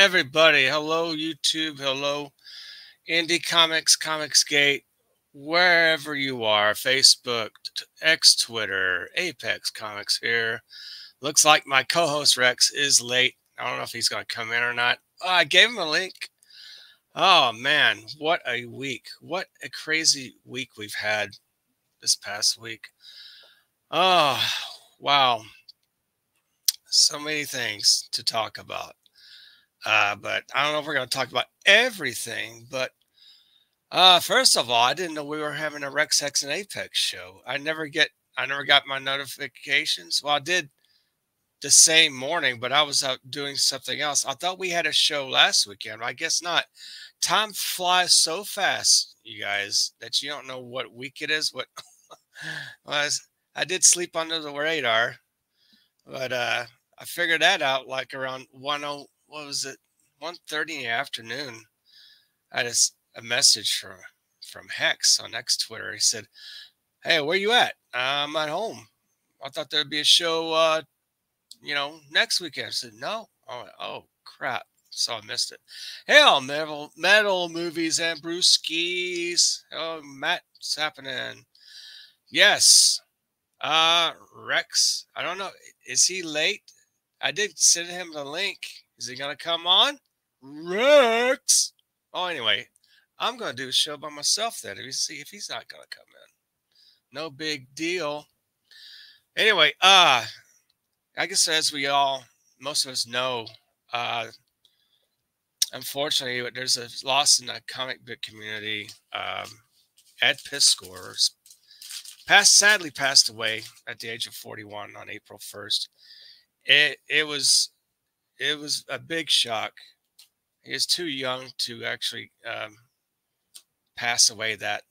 Everybody. Hello, YouTube. Hello, Indie Comics, Comicsgate, wherever you are, Facebook, X, Twitter, Apex Comix here. Looks like my co host Rex is late. I don't know if he's going to come in or not. Oh, I gave him a link. Oh, man. What a week. What a crazy week we've had this past week. Oh, wow so many things to talk about. Uh, but I don't know if we're going to talk about everything. But uh, first of all, I didn't know we were having a Rex Hex and Apex show. I never get, I never got my notifications. Well, I did the same morning, but I was out doing something else. I thought we had a show last weekend. I guess not. Time flies so fast, you guys, that you don't know what week it is. What was I did sleep under the radar, but uh I figured that out like around one oh what was it one thirty in the afternoon. I had a, a message from from Hex on X Twitter. He said, "Hey, where you at? I'm at home. I thought there'd be a show, uh, you know, next weekend." I said, "No." Oh, oh crap! So I missed it. Hell, metal, metal movies and brewskis. Oh, Matt's happening. Yes. Uh, Rex. I don't know. Is he late? I did send him the link. Is he gonna come on? Rex. Oh, anyway, I'm gonna do a show by myself then. If you see if he's not gonna come in, no big deal. Anyway, uh, I guess as we all, most of us know, uh, unfortunately, there's a loss in the comic book community. Um, Ed Piskor passed, sadly passed away at the age of 41 on April 1st it it was it was a big shock. He was too young to actually um, pass away that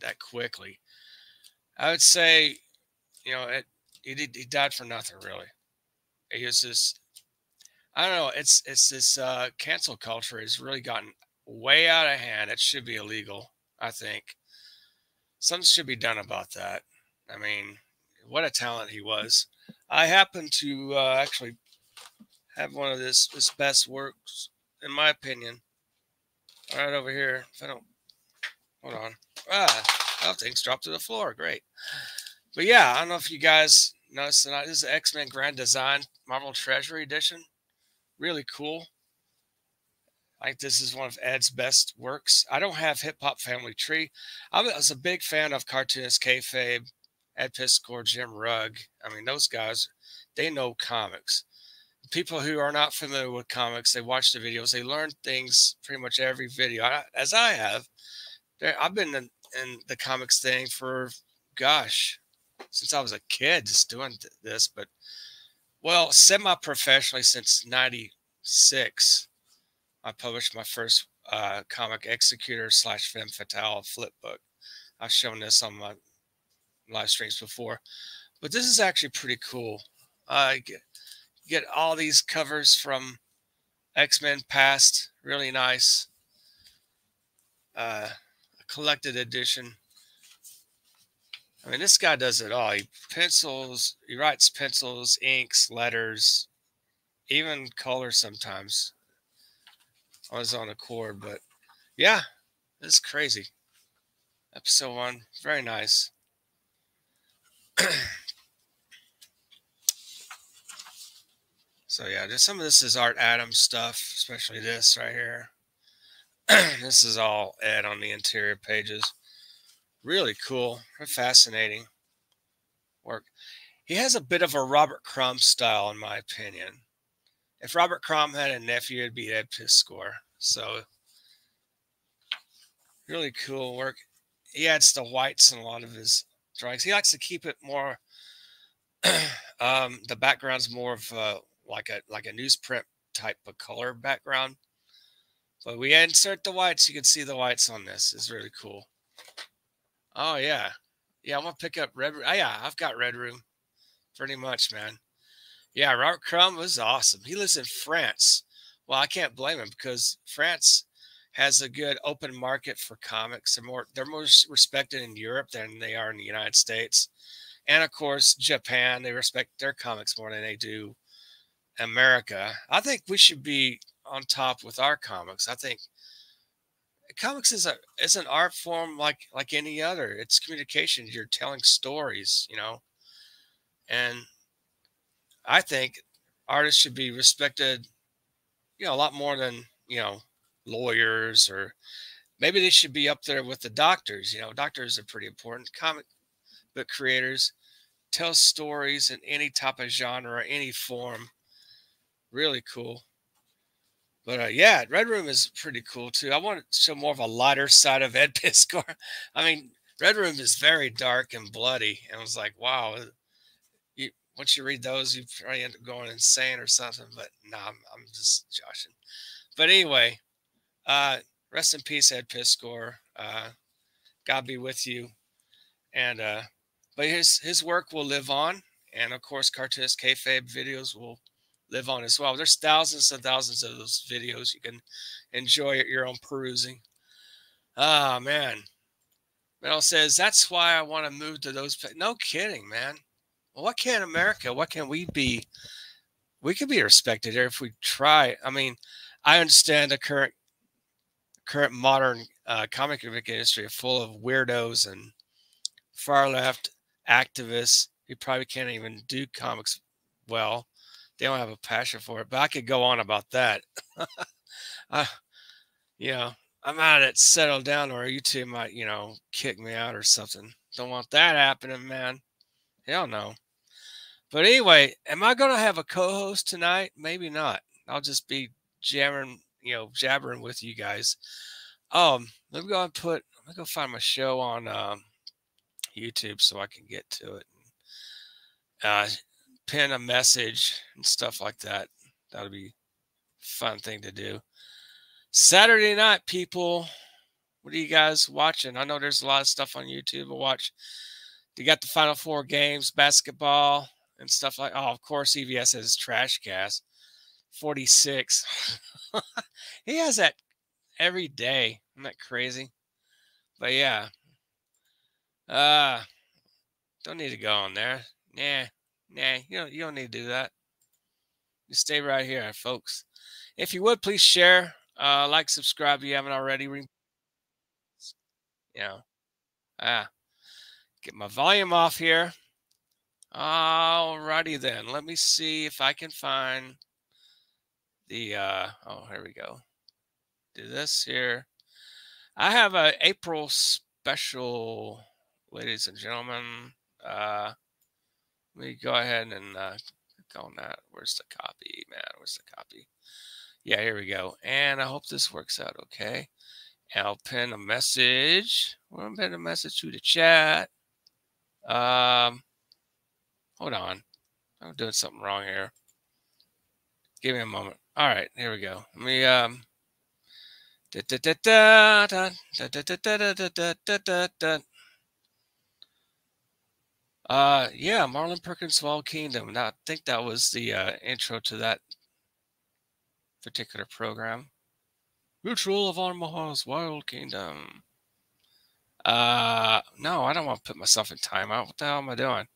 that quickly. I would say, you know, it, he he died for nothing really. He was just I don't know. It's it's this uh, cancel culture has really gotten way out of hand. It should be illegal. I think something should be done about that. I mean, what a talent he was. I happen to uh, actually have one of this this best works, in my opinion, right over here. If I don't, hold on. Ah, oh, things dropped to the floor. Great. But yeah, I don't know if you guys noticed tonight. This is X Men Grand Design Marvel Treasury Edition. Really cool. I think this is one of Ed's best works. I don't have Hip Hop Family Tree. I was a big fan of cartoonist kayfabe Ed Piskor, Jim Rugg. I mean, those guys, they know comics. People who are not familiar with comics, they watch the videos, they learn things pretty much every video, as I have. I've been in, in the comics thing for, gosh, since I was a kid, just doing this, but well, semi professionally since 96. I published my first uh, comic executor slash femme fatale flip book. I've shown this on my live streams before, but this is actually pretty cool. I uh, get, all these covers from X Men Past, really nice. Uh, collected edition. I mean, this guy does it all. He pencils, he writes pencils, inks, letters, even colors sometimes I was on own accord. But yeah, this is crazy. Episode one, very nice. so yeah, just some of this is Art Adams stuff, especially this right here. this is all Ed on the interior pages. Really cool, fascinating work. He has a bit of a Robert Crumb style, in my opinion. If Robert Crumb had a nephew, it'd be Ed Piskor. So really cool work. He adds the whites in a lot of his drawings. He likes to keep it more. um, the background's more of uh, like a like a newsprint type of color background. But we insert the whites. You can see the whites on this. It's really cool. Oh yeah, yeah. I'm gonna pick up red. Oh, yeah, I've got red room, pretty much, man. Yeah, Robert Crumb was awesome. He lives in France. Well, I can't blame him because France has a good open market for comics. They're more they're more respected in Europe than they are in the United States, and of course Japan. They respect their comics more than they do America. I think we should be on top with our comics. I think comics is a is an art form like like any other. It's communication. You're telling stories, you know, and I think artists should be respected, you know, a lot more than you know lawyers or maybe they should be up there with the doctors. You know, doctors are pretty important. Comic book creators tell stories in any type of genre, any form. Really cool. But uh, yeah, Red Room is pretty cool too. I want to show more of a lighter side of Ed Piskor. I mean, Red Room is very dark and bloody, and I was like, wow. Uh, you, once you read those, you probably end up going insane or something. But no, nah, I'm, I'm just joshing. But anyway, uh, rest in peace, Ed Piskor. Uh, God be with you. And uh, but his his work will live on, and of course, Cartoonist Kayfabe videos will live on as well. There's thousands and thousands of those videos you can enjoy at your own perusing. Ah, oh, man. Mel says, that's why I want to move to those. No kidding, man. What can America, what can we be? We could be respected here if we try. I mean, I understand the current current modern uh, comic book industry full of weirdos and far left activists who probably can't even do comics well they don't have a passion for it. But I could go on about that. I, you know, I'm out at settle down or YouTube might, you know, kick me out or something. Don't want that happening, man. Hell no. But anyway, am I going to have a co-host tonight? Maybe not. I'll just be jamming, you know, jabbering with you guys. Um, let me go and put. Let me go find my show on um, YouTube so I can get to it. Uh, pin a message and stuff like that. That'll be fun thing to do. Saturday night, people. What are you guys watching? I know there's a lot of stuff on YouTube to watch. You got the Final Four games, basketball, and stuff like. Oh, of course, EVS has trash cast. 46. he has that every day. Isn't that crazy? But yeah. Uh don't need to go on there. Nah. Nah, you don't, you don't need to do that. You stay right here, folks. If you would, please share, uh, like, subscribe if you haven't already. You know, ah, get my volume off here. Alrighty then. Let me see if I can find the, uh, oh, here we go. Do this here. I have a April special, ladies and gentlemen. Uh, let me go ahead and uh, click on that. Where's the copy, man? Where's the copy? Yeah, here we go. And I hope this works out okay. And I'll pin a message. We'll pin a message to the chat. Um, hold on. I'm doing something wrong here. Give me a moment. All right, here we go. Let me um. Da, da, da, da, da, da, da, da, da, da, da, da. Uh, yeah, Marlin Perkins Wild Kingdom. Now, I think that was the uh, intro to that particular program. Mutual of Omaha's Wild Kingdom. Uh, no, I don't want to put myself in timeout. What the hell am I doing?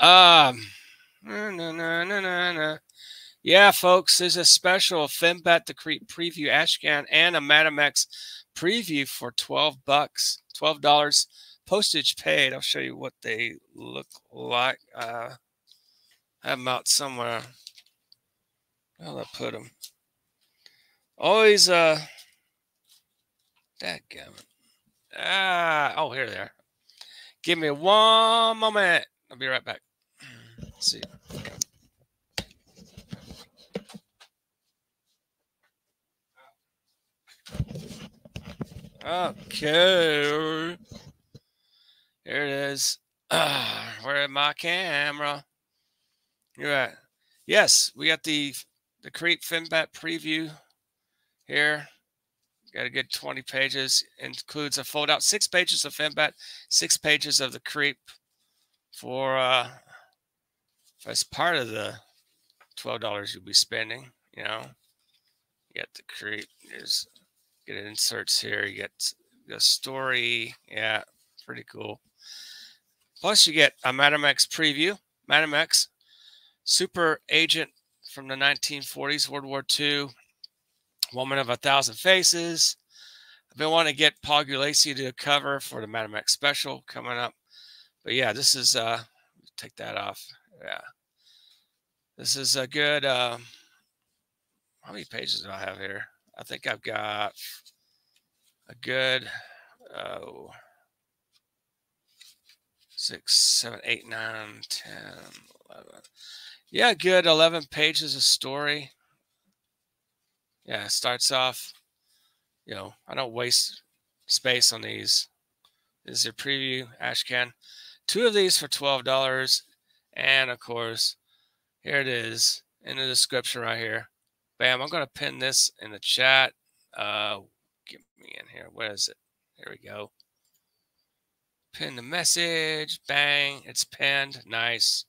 Um, no, no, no, no, no. Yeah, folks, there's a special Fembat the Creep preview Ashcan and a Madame X preview for 12 bucks, $12 postage paid. I'll show you what they look like. Uh, I have them out somewhere. Where'll I put them? Always, uh, dadgummit. Ah, oh, here they are. Give me one moment. I'll be right back. Let's see. Okay. There it is. Uh, where my camera? You're right. Yes, we got the the Creep Fembat preview here. Got a good 20 pages. Includes a fold out six pages of Fembat, six pages of the Creep for uh as part of the twelve dollars you'll be spending. You know, you got the Creep. There's get inserts here. You get the story. Yeah, pretty cool. Plus, you get a Madame X preview, Madame X, Super Agent from the 1940s, World War II. Woman of a Thousand Faces. I've been wanting to get Paul Gulacy to cover for the Madame X special coming up. But yeah, this is uh take that off. Yeah. This is a good uh, how many pages do I have here? I think I've got a good oh six, seven, eight, nine, ten, eleven. Yeah, good. Eleven pages of story. Yeah, starts off. You know, I don't waste space on these. This is your preview Ashcan. Two of these for twelve dollars, and of course, here it is in the description right here. Bam! I'm gonna pin this in the chat. Uh, get me in here. Where is it? Here we go. Pin the message. Bang. It's pinned. Nice.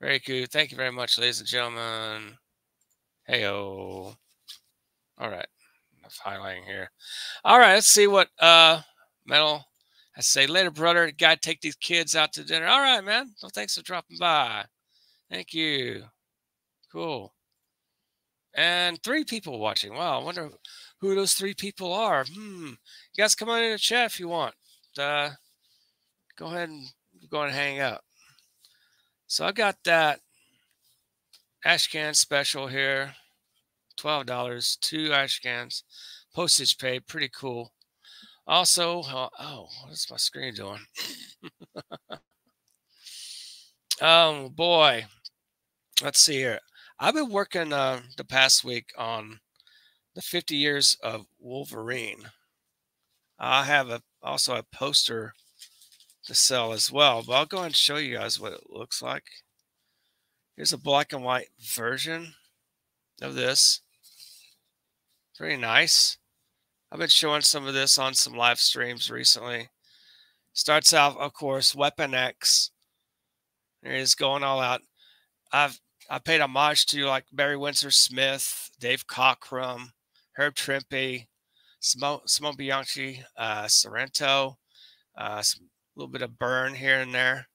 Very cool. Thank you very much, ladies and gentlemen. Heyo. All right. Enough highlighting here. All right. Let's see what uh metal. I say later, brother. Gotta take these kids out to dinner. All right, man. Well, thanks for dropping by. Thank you. Cool. And three people watching. Wow. I wonder who those three people are. Hmm. You guys come on in the chat if you want. Uh, go ahead and go and hang up. So I got that Ashcan special here. $12, two Ashcans, postage paid, pretty cool. Also, uh, oh, what's my screen doing? oh boy, let's see here. I've been working uh, the past week on the 50 years of Wolverine. I have a also a poster to sell as well, but I'll go and show you guys what it looks like. Here's a black and white version of this. Very nice. I've been showing some of this on some live streams recently. Starts out, of course, Weapon X. There he is going all out. I've I paid homage to like Barry Windsor Smith, Dave Cockrum, Herb Trimpe, Simone, Simone Bianchi, uh, Sorrento, uh, some little bit of Byrne here and there.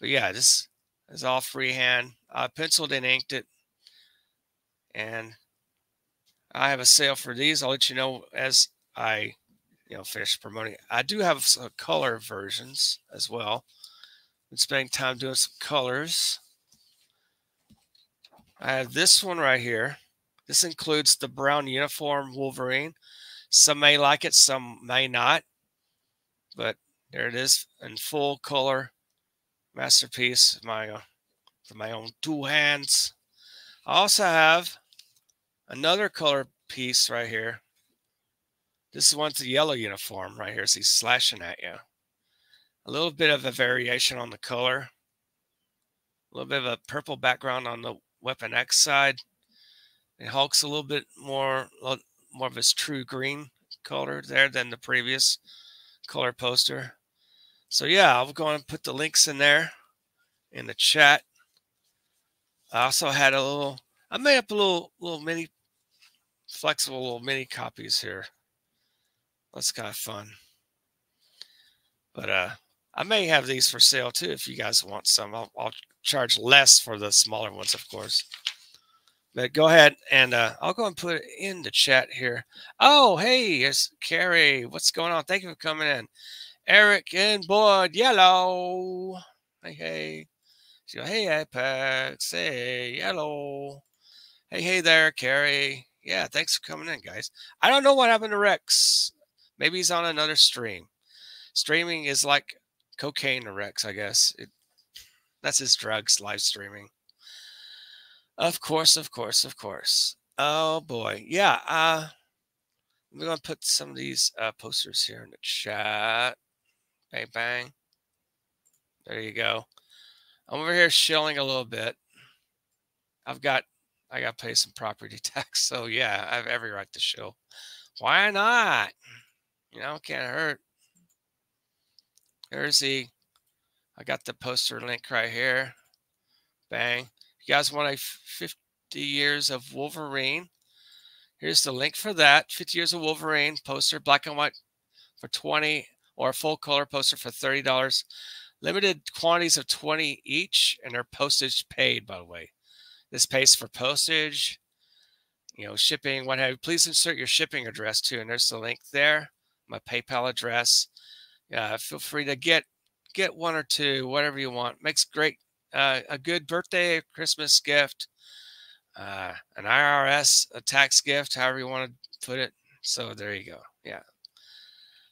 But yeah, this is all freehand. I penciled and inked it. And I have a sale for these. I'll let you know as I, you know, finish promoting. I do have some uh, color versions as well. Been spending time doing some colors. I have this one right here. This includes the brown uniform Wolverine. Some may like it, some may not. But there it is in full color. Masterpiece, my uh, for my own two hands. I also have another color piece right here. This is one's the yellow uniform right here. So he's slashing at you. A little bit of a variation on the color. A little bit of a purple background on the Weapon X side. And Hulk's a little bit more more of his true green color there than the previous color poster. So yeah, I'll go and put the links in there in the chat. I also had a little I made up a little little mini flexible little mini copies here. That's kind of fun. But uh I may have these for sale too if you guys want some. I'll, I'll charge less for the smaller ones, of course. But go ahead and uh, I'll go and put it in the chat here. Oh, hey, it's Carrie. What's going on? Thank you for coming in. Eric and Boyd Yellow. Hey, hey. So, hey, Apex. Hey, Yellow. Hey, hey there, Carrie. Yeah, thanks for coming in, guys. I don't know what happened to Rex. Maybe he's on another stream. Streaming is like cocaine to Rex, I guess. It that's his drugs, live streaming. Of course, of course, of course. Oh boy. Yeah. Uh I'm gonna put some of these uh, posters here in the chat. Bang bang. There you go. I'm over here shilling a little bit. I've got I got to pay some property tax, so yeah, I have every right to show. Why not? You know, can't hurt. There's the I got the poster link right here. Bang. You guys want a 50 years of Wolverine? Here's the link for that. 50 years of Wolverine poster, black and white for 20 or a full color poster for $30. Limited quantities of 20 each, and they're postage paid, by the way. This pays for postage, you know, shipping, what have you. Please insert your shipping address too. And there's the link there, my PayPal address. Yeah, feel free to get get one or two, whatever you want. Makes great uh, a good birthday, Christmas gift, uh, an IRS, a tax gift, however you want to put it. So there you go. Yeah.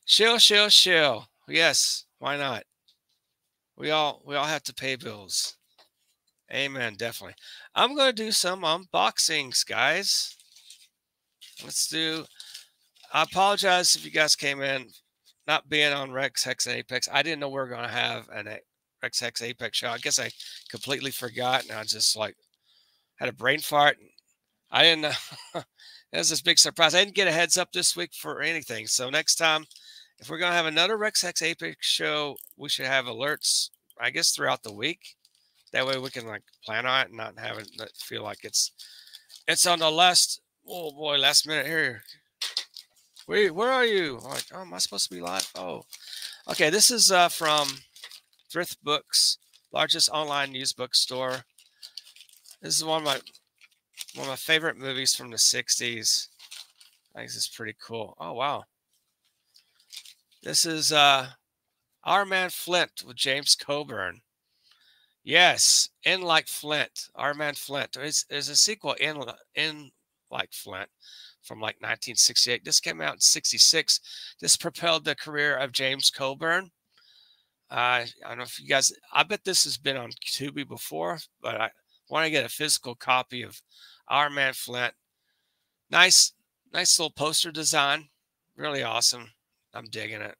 Shill, shill, shill. Yes, why not? We all we all have to pay bills. Amen, definitely. I'm gonna do some unboxings, guys. Let's do I apologize if you guys came in not being on Rex Hex and Apex. I didn't know we were gonna have an Rex Hex Apex show. I guess I completely forgot and I just like had a brain fart. I didn't was this big surprise. I didn't get a heads up this week for anything. So next time if we're going to have another Rex Hex Apex show, we should have alerts, I guess, throughout the week. That way we can like plan on it and not have it feel like it's it's on the last oh boy last minute here. Wait, where are you? Like, oh, am I supposed to be live? Oh, okay. This is uh, from Thrift Books, largest online news bookstore. This is one of my one of my favorite movies from the '60s. I think this is pretty cool. Oh wow, this is uh, Our Man Flint with James Coburn. Yes, In Like Flint. Our Man Flint. There's, there's a sequel, In, in Like Flint, from like 1968. This came out in 66. This propelled the career of James Coburn. Uh, I don't know if you guys, I bet this has been on Tubi before, but I want to get a physical copy of Our Man Flint. Nice, nice little poster design. Really awesome. I'm digging it.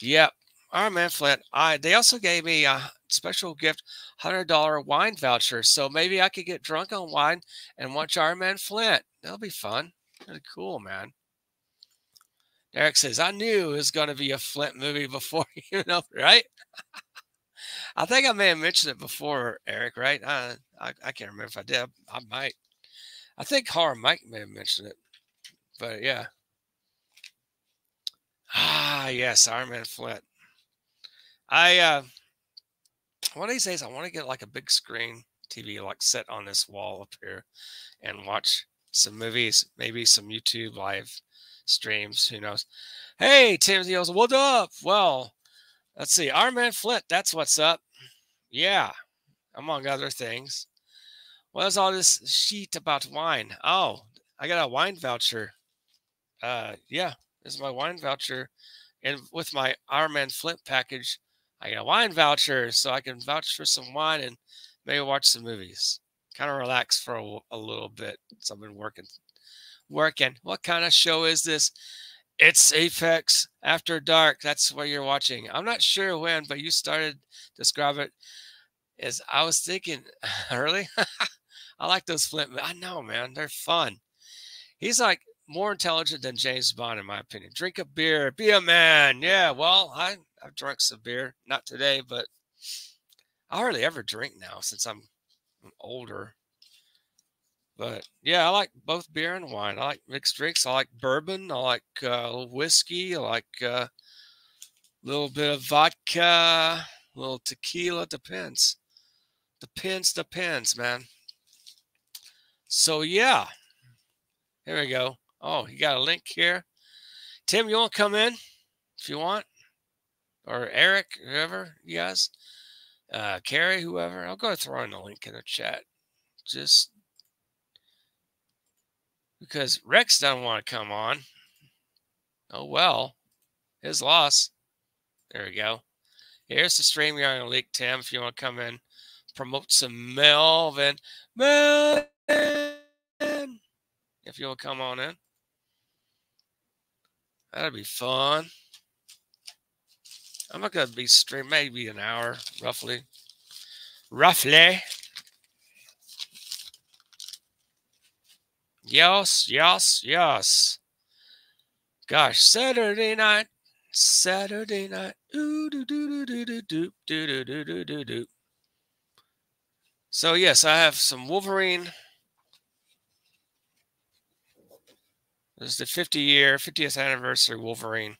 Yep. All right, man, Flint. I they also gave me a special gift, hundred dollar wine voucher. So maybe I could get drunk on wine and watch Our Man Flint. That'll be fun. Really cool, man. Derek says, I knew it was going to be a Flint movie before, you know, right? I think I may have mentioned it before, Eric, right? I, I, I can't remember if I did. I might. I think Horror Mike may have mentioned it. But yeah. Ah, yes, Our Man Flint. I uh one of these days I want to get like a big screen TV like set on this wall up here and watch some movies, maybe some YouTube live streams, who knows. Hey, Timothy goes, what up? Well, let's see. Our Man Flint, that's what's up. Yeah, among other things. What's all this sheet about wine? Oh, I got a wine voucher. Uh, yeah, is my wine voucher. And with my Our Man Flint package, I get a wine voucher so I can vouch for some wine and maybe watch some movies. Kind of relax for a, a little bit. So I've been working. Working. What kind of show is this? It's Apex After Dark. That's what you're watching. I'm not sure when, but you started describe it as I was thinking early. I like those Flint. I know, man. They're fun. He's like more intelligent than James Bond, in my opinion. Drink a beer, be a man. Yeah, well, I, I've drunk some beer, not today, but I hardly ever drink now since I'm older. But yeah, I like both beer and wine. I like mixed drinks. I like bourbon. I like uh, whiskey. I like a uh, little bit of vodka, a little tequila. Depends. Depends, depends, man. So yeah, here we go. Oh, you got a link here. Tim, you want to come in if you want? Or Eric, whoever you guys, uh, Carrie, whoever. I'll go throw in the link in the chat. Just because Rex doesn't want to come on. Oh, well, his loss. There we go. Here's the stream you're to link, Tim, if you want to come in, promote some Melvin. Melvin! If you want to come on in. That'd be fun. I'm not gonna be stream maybe an hour, roughly. Roughly. Yes, yes, yes. Gosh, Saturday night, Saturday night. Ooh, doo, doo, doo, doo, doo, doo, doo, doo, doo, doo. So yes, I have some Wolverine This is the 50 year, 50th anniversary Wolverine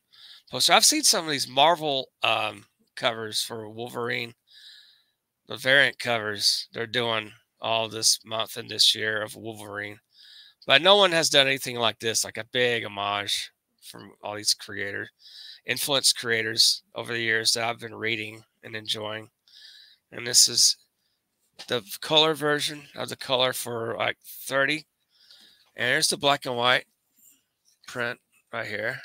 poster. I've seen some of these Marvel um, covers for Wolverine, the variant covers they're doing all this month and this year of Wolverine. But no one has done anything like this, like a big homage from all these creators, influence creators over the years that I've been reading and enjoying. And this is the color version of the color for like 30. And here's the black and white print right here.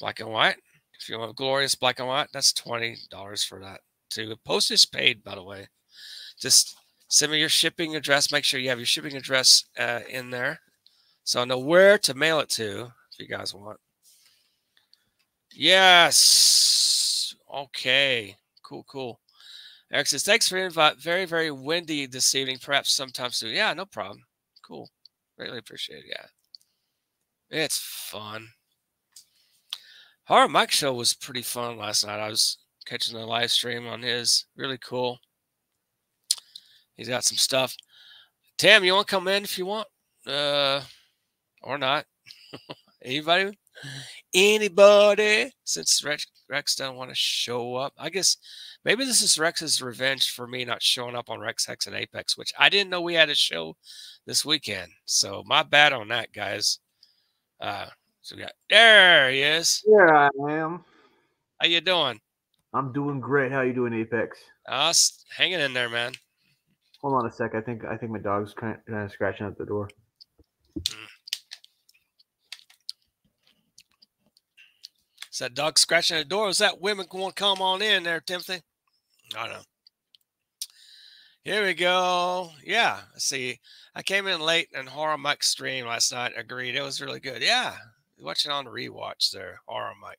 Black and white. If you want glorious black and white, that's $20 for that too. Postage paid, by the way. Just send me your shipping address. Make sure you have your shipping address uh, in there. So I know where to mail it to if you guys want. Yes. Okay. Cool, cool. Eric says, thanks for the invite. Very, very windy this evening. Perhaps sometime soon. Yeah, no problem. Cool. Greatly appreciate it. Yeah. It's fun. Horror Mike show was pretty fun last night. I was catching the live stream on his. Really cool. He's got some stuff. Tam, you want to come in if you want? Uh, or not. Anybody? Anybody? Since Rex, Rex doesn't want to show up. I guess maybe this is Rex's revenge for me not showing up on Rex Hex and Apex, which I didn't know we had a show this weekend. So my bad on that, guys. Uh, so we got there he is. Here I am. How you doing? I'm doing great. How you doing, Apex? Us hanging in there, man. Hold on a sec. I think I think my dog's kind of, kind of scratching at the door. Is that dog scratching at the door? Is that women going to come on in there, Timothy? I don't know. Here we go. Yeah, see. I came in late and Horror Mike stream last night. Agreed. It was really good. Yeah. Watching on rewatch there, Horror Mike.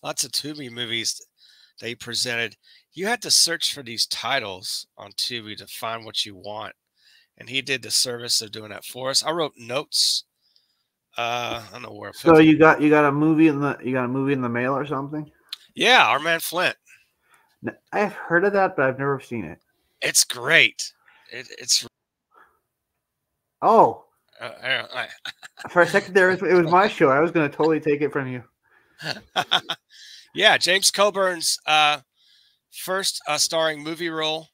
Lots of Tubi movies they presented. You had to search for these titles on Tubi to find what you want. And he did the service of doing that for us. I wrote notes. Uh, I don't know where. So you got you got a movie in the you got a movie in the mail or something? Yeah, our man Flint. I've heard of that, but I've never seen it. It's great. It, it's oh. Uh, I, I, For a second there, it was my show. I was going to totally take it from you. yeah, James Coburn's uh, first uh, starring movie role.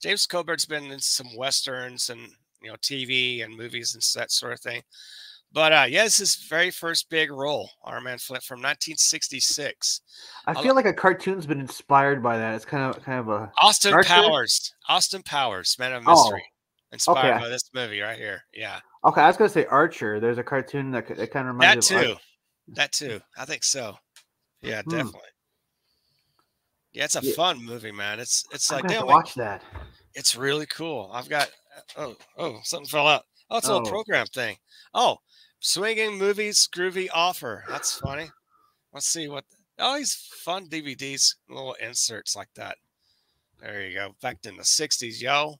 James Coburn's been in some westerns and you know TV and movies and that sort of thing. But uh, yeah, this is his very first big role, Our Man Flint from 1966. I feel like a cartoon's been inspired by that. It's kind of kind of a Austin Archer? Powers. Austin Powers, Man of Mystery, oh, inspired okay. by this movie right here. Yeah. Okay, I was gonna say Archer. There's a cartoon that, that kind of reminds that too. That too. I think so. Yeah, hmm. definitely. Yeah, it's a yeah. fun movie, man. It's it's I'm like damn, watch that. It's really cool. I've got oh oh something fell out. Oh, it's a little oh. program thing. Oh, swinging movies groovy offer. That's funny. Let's see what all these fun DVDs, little inserts like that. There you go. Back in the '60s, yo.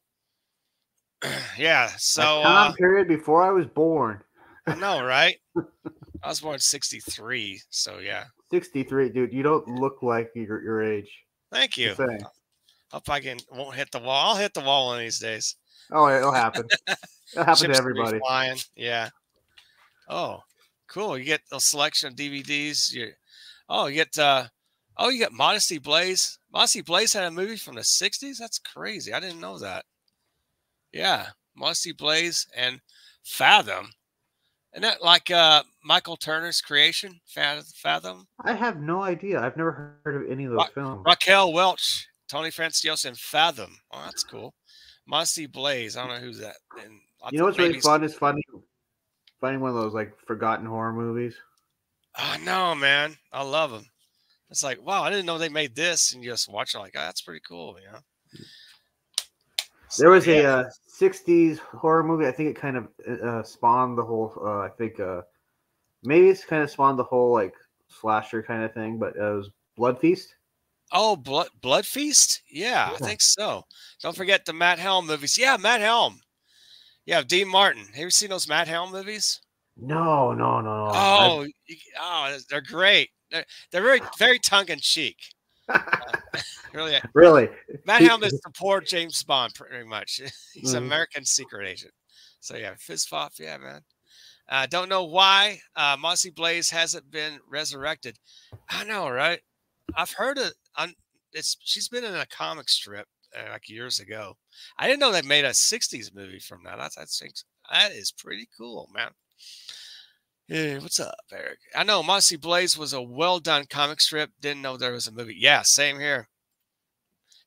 yeah. So time uh, period before I was born. I know, right? I was born '63, so yeah. 63, dude. You don't look like your your age. Thank you. Hope I can won't hit the wall. I'll hit the wall one of these days. Oh, it'll happen. it'll happen to everybody. Flying. Yeah. Oh, cool. You get a selection of DVDs. You, oh, you get uh, oh, you get Modesty Blaise. Modesty Blaise had a movie from the '60s. That's crazy. I didn't know that. Yeah, Modesty Blaise and Fathom. And that like uh, Michael Turner's creation, Fathom? I have no idea. I've never heard of any of those Ra- films. Raquel Welch, Tony Franciosa, and Fathom. Oh, that's cool. Modesty Blaise. I don't know who's that. And you know what's really fun is finding finding one of those like forgotten horror movies. Oh no, man! I love them. It's like wow, I didn't know they made this, and you just watch it like, oh, that's pretty cool, you know. There was yeah. a uh, '60s horror movie. I think it kind of uh, spawned the whole. Uh, I think uh, maybe it's kind of spawned the whole like slasher kind of thing, but it was Blood Feast. Oh, Blood Blood Feast? Yeah, yeah, I think so. Don't forget the Matt Helm movies. Yeah, Matt Helm. Yeah, Dean Martin. Have you seen those Matt Helm movies? No, no, no, no. Oh, oh, they're great. They're, they're very, very tongue in cheek. uh, really, really. Matt Helm is the poor James Bond, pretty much. He's mm. an American secret agent. So yeah, fist off, yeah, man. I uh, don't know why uh, Modesty Blaise hasn't been resurrected. I know, right? I've heard it. On, it's she's been in a comic strip uh, like years ago. I didn't know they made a '60s movie from that. I, I think that is pretty cool, man. Hey, what's up, Eric? I know Modesty Blaise was a well done comic strip. Didn't know there was a movie. Yeah, same here.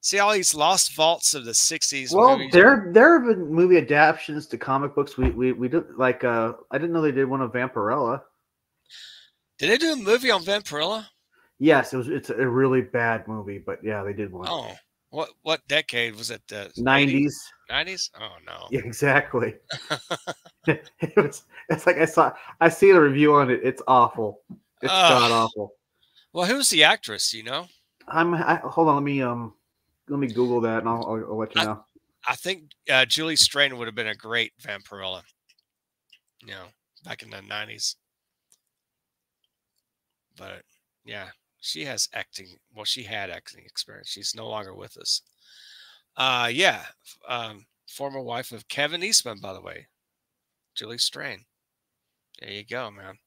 See all these lost vaults of the '60s. Well, movies? there there have been movie adaptations to comic books. We we we did like uh I didn't know they did one of Vampirella. Did they do a movie on Vampirella? Yes, it was. It's a really bad movie, but yeah, they did one. Oh, what what decade was it? The Nineties. Nineties? Oh no. Yeah, exactly. it was. It's like I saw. I see the review on it. It's awful. It's Ugh. god awful. Well, who's the actress? You know, I'm. I, hold on. Let me um. Let me Google that, and I'll, I'll, I'll let you I- know. I think uh, Julie Strain would have been a great Vampirella. You know, back in the nineties. But yeah, she has acting. Well, she had acting experience. She's no longer with us. Uh, yeah, um, former wife of Kevin Eastman, by the way, Julie Strain. There you go, man.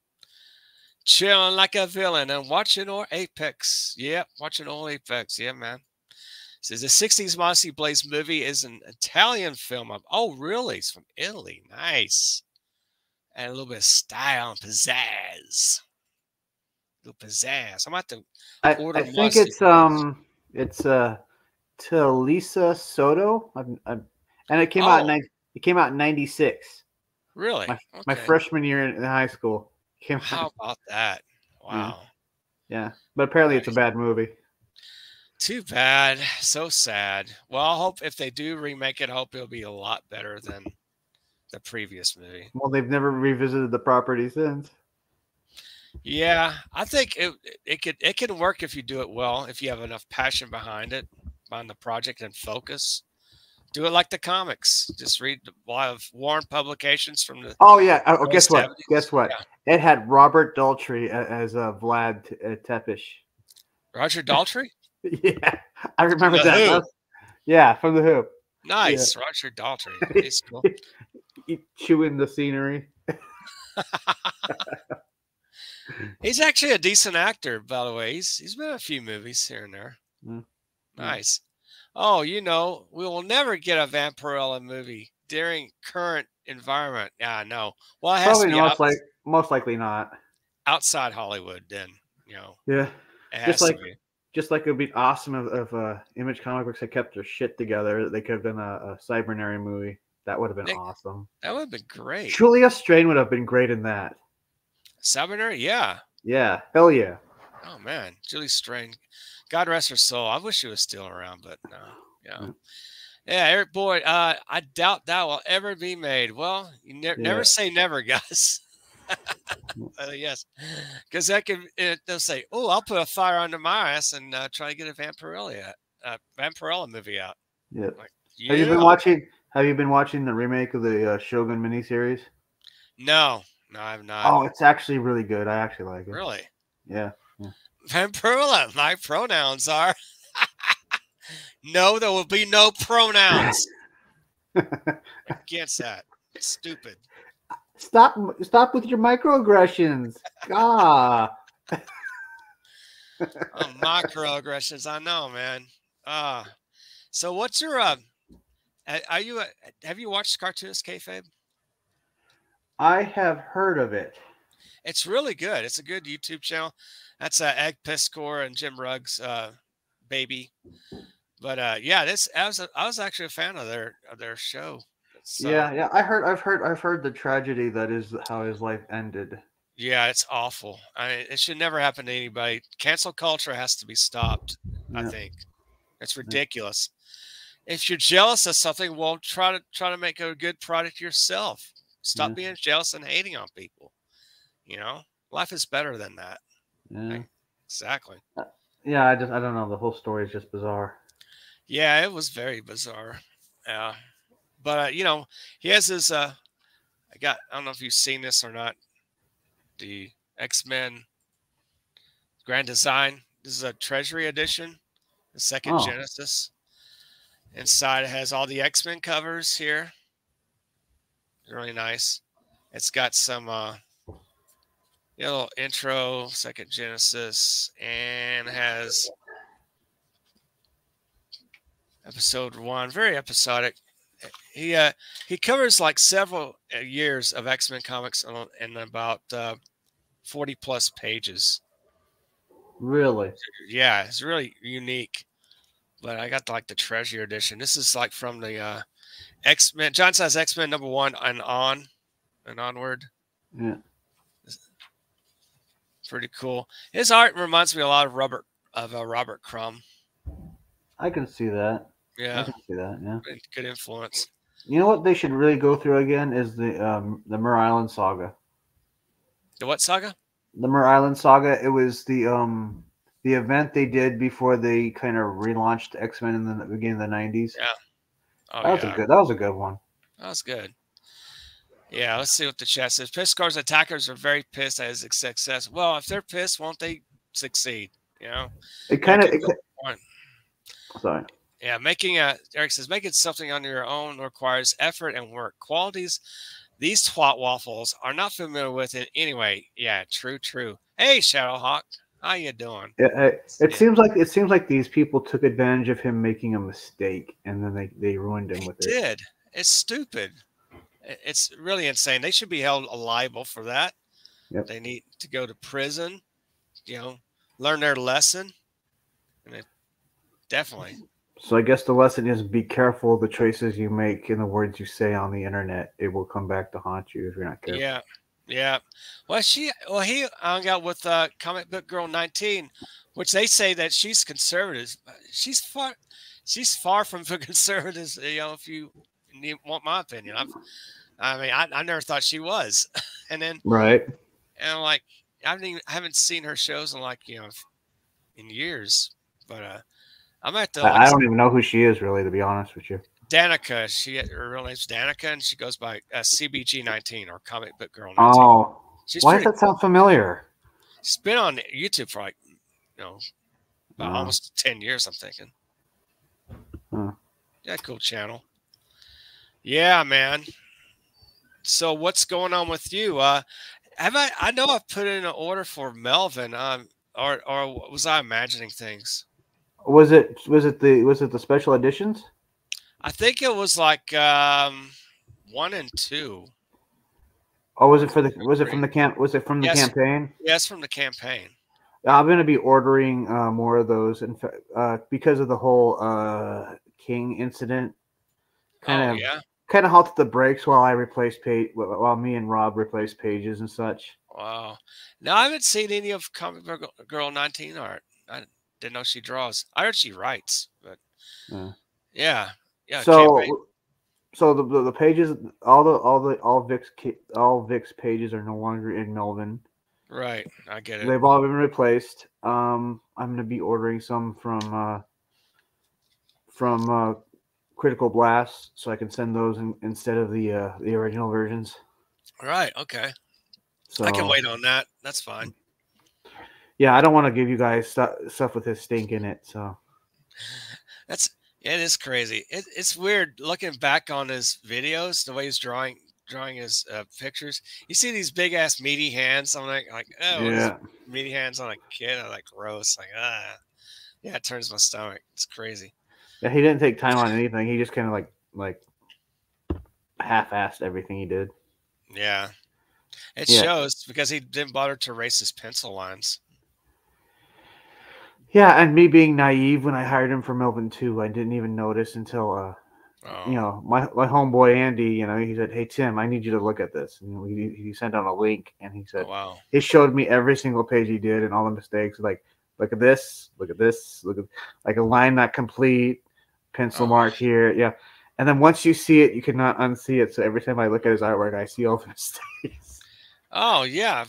Chilling like a villain and watching or Apex. Yep, watching all Apex. Yeah, man. Says the 60s Modesty Blaise movie is an Italian film. Of, oh, really? It's from Italy. Nice. And a little bit of style and pizzazz. Little pizzazz. I'm about to. I, Order I think it's um. It's uh. Talisa Soto, I'm, I'm, and it came out. In, Oh. nine- it came out in '96. Really? My Okay. freshman year in, high school. Came out. How about that? Wow. Yeah, but apparently it's a bad movie. Too bad. So sad. Well, I hope if they do remake it, I hope it'll be a lot better than the previous movie. Well, they've never revisited the property since. Yeah, I think it it could it can work if you do it well, if you have enough passion behind it, behind the project and focus. Do it like the comics. Just read a lot of Warren publications from the Oh yeah. Oh, guess what? Guess what? It had Robert Daltrey as uh, Vlad uh, Tepes. Roger Daltrey. yeah, I remember The that. Yeah, from the Who. Nice, Roger Daltrey. He's cool. Chewing the scenery. He's actually a decent actor, by the way. He's he's been in a few movies here and there. Mm. Nice. Oh, you know, we will never get a Vampirella movie during current environment. Yeah, no. Well, it has Probably to be most out- like most likely not. outside Hollywood. Then you know, Yeah, it Just like- just like it'd be awesome if, if uh, Image Comic Books had kept their shit together. They could have done a, a Cybernary movie. That would have been Nick- awesome. That would have been great. Julia Strain would have been great in that. Sabanur, yeah. Yeah, hell yeah. Oh man, Julie Strain. God rest her soul. I wish she was still around, but no. Yeah. Mm. Yeah, Eric Boyd. Uh, I doubt that will ever be made. Well, you ne- Yeah. never say never, guys. Uh, yes, because that can it, they'll say, "Oh, I'll put a fire under my ass and uh, try to get a Vampirella, uh, Vampirella movie out." Yeah. Like, Have you been watching? Have you been watching the remake of the uh, Shogun miniseries? No, no, I've not. Oh, it's actually really good. I actually like it. really? Yeah. Vampirella. My pronouns are. no, there will be no pronouns against that. Stupid. Stop! Stop with your microaggressions. Ah. Oh, microaggressions. I know, man. Uh so what's your uh are you a, have you watched cartoonist kayfabe? I have heard of it. It's really good. It's a good YouTube channel. That's uh, Ed Piskor and Jim Rugg's uh baby. But uh yeah, this I was I was actually a fan of their of their show. So, yeah, yeah. I heard. I've heard. I've heard the tragedy that is how his life ended. Yeah, it's awful. I mean, it should never happen to anybody. Cancel culture has to be stopped. I think it's ridiculous. If you're jealous of something, well, try to try to make a good product yourself. Stop Yeah. being jealous and hating on people. You know, life is better than that. Yeah. Exactly. Yeah. I just. I don't know. The whole story is just bizarre. Yeah, it was very bizarre. Yeah, but uh, you know, he has his. uh I got. I don't know if you've seen this or not. The X Men Grand Design. This is a Treasury edition, the second Oh. Genesis. Inside it has all the X Men covers here. Really nice. It's got some uh, you know, little intro, second Genesis, and has episode one, very episodic. He uh, he covers like several uh, years of X Men comics in, in about uh, forty plus pages. Really? Yeah, it's really unique. But I got like the Treasure edition. This is like from the uh, X Men. John says X Men number one and on and onward. Yeah. Pretty cool. His art reminds me a lot of Robert of uh, Robert Crumb. I can see that. Yeah, I can see that. Yeah. good- influence. You know what they should really go through again is the um the Muir Island saga. The what saga? The Muir Island saga. It was the um the event they did before they kind of relaunched X Men in the beginning of the nineties. Yeah. Oh that was yeah, a good. That was a good one. that was good. Yeah, let's see what the chat says. Piskor's attackers are very pissed at his success. Well, if they're pissed, won't they succeed? You know. It kind of. Okay, good point. Sorry. Yeah, making a Eric says making something on your own requires effort and work. Qualities these twat waffles are not familiar with it anyway. Yeah, true, true. Hey, Shadowhawk, how you doing? It, it, it Yeah. seems like it seems like these people took advantage of him making a mistake, and then they, they ruined him They with it. did. It's stupid. It's really insane. They should be held liable for that. Yep. They need to go to prison. You know, learn their lesson. And it definitely. So I guess the lesson is be careful of the choices you make and the words you say on the internet. It will come back to haunt you if you're not careful. Yeah, yeah. Well, she, well, he hung out with uh, Comic Book Girl 19, which they say that she's conservative. She's far, she's far from the conservatives. You know, if you need, want my opinion, I'm, I mean, I, I never thought she was, and then Right. and I'm like, I haven't even, I haven't seen her shows in like you know, in years, but uh, I'm at the I, I don't even know who she is really, to be honest with you. Danica. She her real name's Danica, and she goes by uh, CBG 19 or Comic Book Girl 19. Oh, she's why does that sound familiar? She's been on YouTube for like, you know, about almost 10 years, I'm thinking. Huh. Yeah, cool channel. Yeah, man. So what's going on with you? Uh have I I know I've put in an order for Melvin. Um or or was I imagining things? Was it was it the was it the special editions? I think it was like um one and two. Or was it for the was it from the camp was it from the Yes. campaign? Yes, from the campaign. I'm gonna be ordering uh, more of those. Uh, because of the whole uh, King incident, kind oh, of yeah. kind of halted the brakes while I replaced page while me and Rob replaced pages and such. Wow. Now I haven't seen any of Comic Book Girl 19 art. I didn't know she draws. I heard she writes, but Yeah. yeah. Yeah. so so the, the the pages all the all the all Vix all Vix pages are no longer in Melvin. right. I get it. They've all been replaced. Um, I'm gonna be ordering some from uh, from uh, Critical Blast, so I can send those in, instead of the uh, the original versions. Right. Okay. So I can wait on that. That's fine. Yeah, I don't want to give you guys stu- stuff with his stink in it. So That's it is crazy. It, it's weird looking back on his videos, the way he's drawing drawing his uh, pictures. You see these big ass meaty hands. I'm like, like oh, yeah, meaty hands on a kid. I'm like gross. Like ah, yeah, it turns my stomach. It's crazy. yeah, he didn't take time on anything. He just kind of like like half-assed everything he did. Yeah. It Yeah. shows because he didn't bother to erase his pencil lines. Yeah, and me being naive when I hired him for Melvin too, I didn't even notice until uh, Oh, you know my my homeboy Andy. You know, he said, "Hey Tim, I need you to look at this." And he, he sent out a link, and he said oh, wow. he showed me every single page he did and all the mistakes. Like, look at this, look at this, look at like a line not complete, pencil Oh. mark here, yeah. And then once you see it, you cannot unsee it. So every time I look at his artwork, I see all the mistakes. Oh yeah.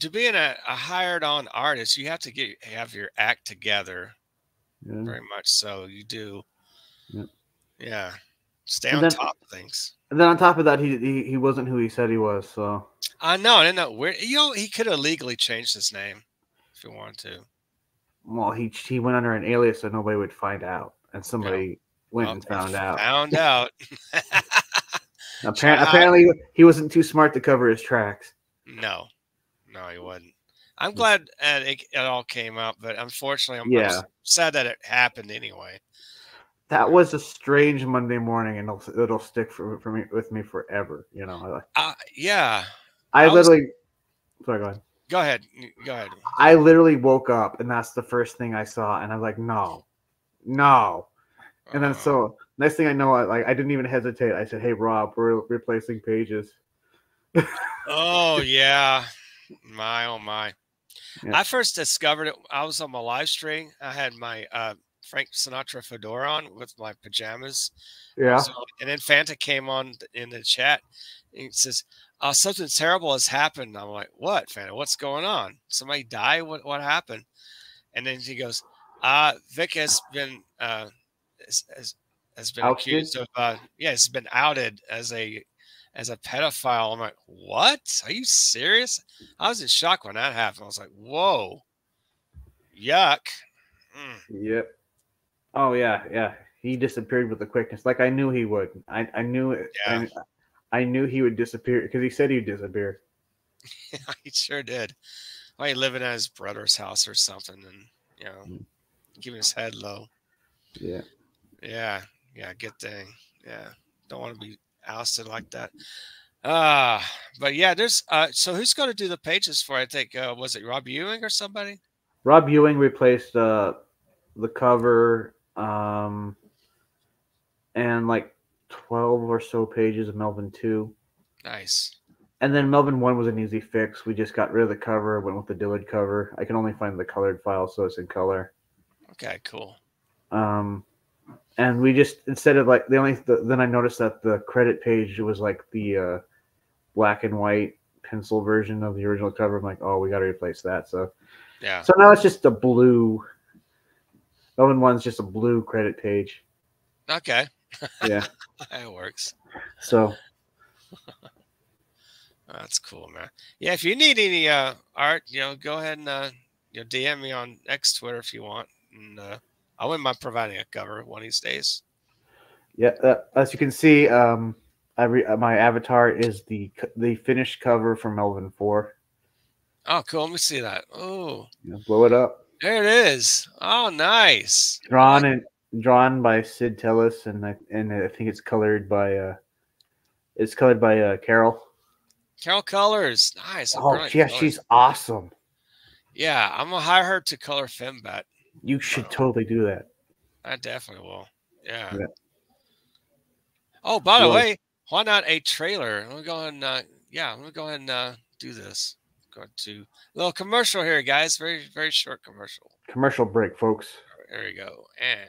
To being a, a hired on artist, you have to get have your act together. Yeah. Very much so. You do. Yep. Yeah. Stay And on then- top of things. And then on top of that, he, he he wasn't who he said he was. So I know. I didn't know where. You know, he could have legally changed his name if he wanted to. well, he he went under an alias so nobody would find out, and somebody went Oh, and found out. Found out. Appar- apparently, he wasn't too smart to cover his tracks. no, no, he wasn't. I'm glad uh, it, it all came up, but unfortunately, I'm, I'm Yeah. sad that it happened anyway. that was a strange Monday morning, and it'll, it'll stick for, for me with me forever. You know, uh, yeah. I, I literally. Was, sorry, go ahead. Go ahead. Go ahead. I literally woke up, and that's the first thing I saw, and I was like, "No, no." And then uh, so next thing I know, I like I didn't even hesitate. I said, "Hey, Rob, we're replacing pages." oh yeah, my oh my. Yeah. I first discovered it. I was on my live stream. I had my uh, Frank Sinatra fedora on with my pajamas. Yeah. So, and then Fanta came on in the chat. he says, "Oh, something terrible has happened." I'm like, "What, Fanta? What's going on? Somebody die? What what happened?" And then he goes, "Uh, Vic has been uh, has, has been accused of uh, yeah, has been outed as a as a pedophile." I'm like, "What? Are you serious?" I was in shock when that happened. I was like, "Whoa, yuck." Mm. Yep. Oh yeah, yeah. He disappeared with the quickness, like I knew he would. I, I knew it. Yeah. I, I knew he would disappear because he said he'd disappear. He sure did. Why he living at his brother's house or something, and you know, mm. keeping his head low. Yeah. Yeah. Yeah. Good thing. Yeah. Don't want to be ousted like that. Uh but yeah, there's uh so who's gonna do the pages for I think uh was it Rob Ewing or somebody? Rob Ewing replaced uh the cover um, and like 12 or so pages of Melvin 2. Nice. And then Melvin 1 was an easy fix. We just got rid of the cover, went with the Dillard cover. I can only find the colored file, so it's in color. Okay, cool. Um, and we just instead of like the only the, then I noticed that the credit page was like the uh, black and white pencil version of the original cover. I'm like, oh, we got to replace that. So yeah. So now it's just a blue Melvin one's just a blue credit page. Okay. Yeah. it works. So that's cool, man. Yeah, if you need any uh, art, you know, go ahead and uh, you know, DM me on X Twitter if you want, and uh, I wouldn't mind providing a cover one of these days. Yeah, uh, as you can see, um, every uh, my avatar is the the finished cover from Melvin Four. Oh, cool! Let me see that. Oh, yeah, blow it up. There it is. Oh, nice. Drawn and drawn by Sid Tellis, and I and I think it's colored by uh, it's colored by uh, Carol. Carol Colors, nice. Oh, yeah, colors. she's awesome. Yeah, I'm gonna hire her to color Fembat. You should totally do that. I definitely will. Yeah. yeah. Oh, by the way, why not a trailer? Let me go and uh, yeah, let me go ahead and uh, do this going to little commercial here, guys. Very, very short commercial. Commercial break, folks. There we go. And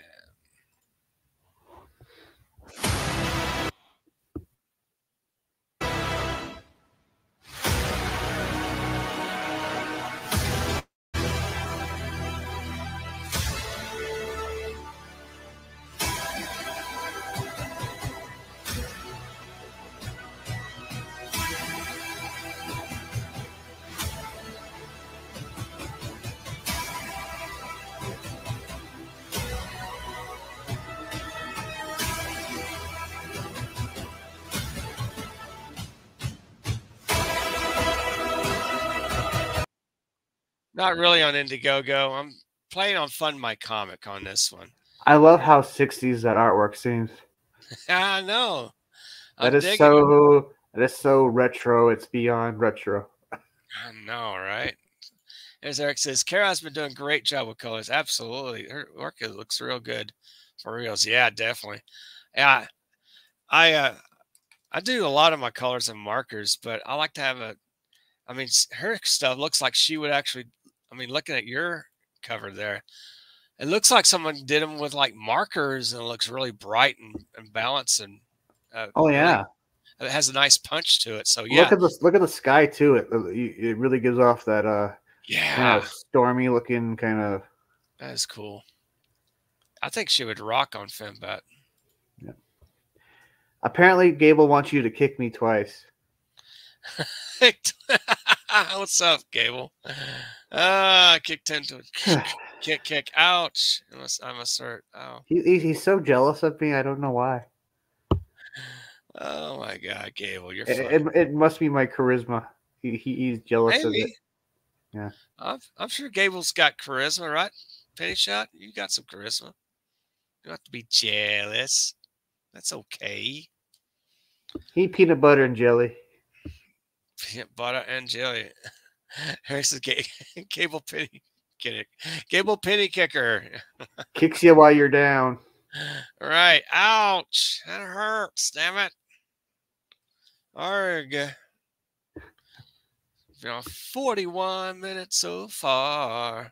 Not really on Indiegogo. I'm playing on Fund My Comic on this one. I love how 60s that artwork seems. I know. I'm that is so it. that is so retro. It's beyond retro. I know, right? As Eric says, Kara's been doing a great job with colors. Absolutely. Her work looks real good for reals. Yeah, definitely. Yeah. I uh I do a lot of my colors and markers, but I like to have a I mean her stuff looks like she would actually I mean, looking at your cover there, it looks like someone did them with like markers and it looks really bright and, and balanced and uh, oh yeah, really, it has a nice punch to it. So yeah, look at the look at the sky too. It it really gives off that uh yeah kind of stormy looking kind of. That is cool. I think she would rock on Fembat. Yeah. Apparently, Gable wants you to kick me twice. What's up, Gable? Ah, uh, kick ten to kick, kick. Ouch! I must, I must start. Oh, he, he's so jealous of me. I don't know why. Oh my God, Gable, you're. It, it, it, must be my charisma. He, he he's jealous Maybe. of it. Yeah, I'm, I'm sure Gable's got charisma, right? Penny shot, you got some charisma. don't have to be jealous. That's okay. He peanut butter and jelly. Peanut butter and jelly. Here's the ga- cable penny. It? Cable penny kicker. Kicks you while you're down. Right. Ouch. That hurts. Damn it. Arg. You know, 41 minutes so far.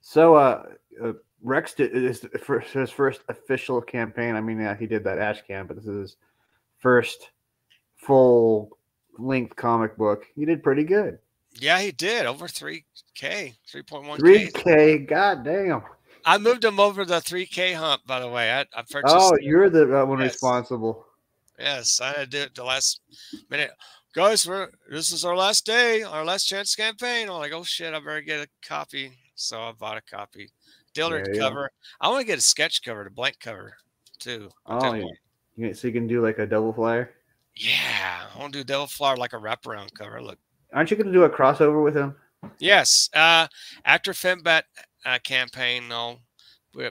So, uh, uh Rex did is for his first official campaign. I mean, yeah, he did that Ashcan, but this is his first full length comic book. He did pretty good. Yeah, he did over 3K, 3.1K. Three K, god damn. I moved him over the 3K hump, by the way. I, I purchased. Oh, you're the uh, one Yes. responsible. Yes, I did it the last minute. Guys, we're this is our last day, our last chance campaign. I'm like, oh shit, I better get a copy. So I bought a copy. Dillard go. cover. I want to get a sketch cover, the blank cover, too. Oh yeah. You- So you can do like a double flyer. Yeah, I want to do Devil Flower like a wraparound cover. Look. Aren't you going to do a crossover with him? Yes. Uh after Fembat uh, campaign, no.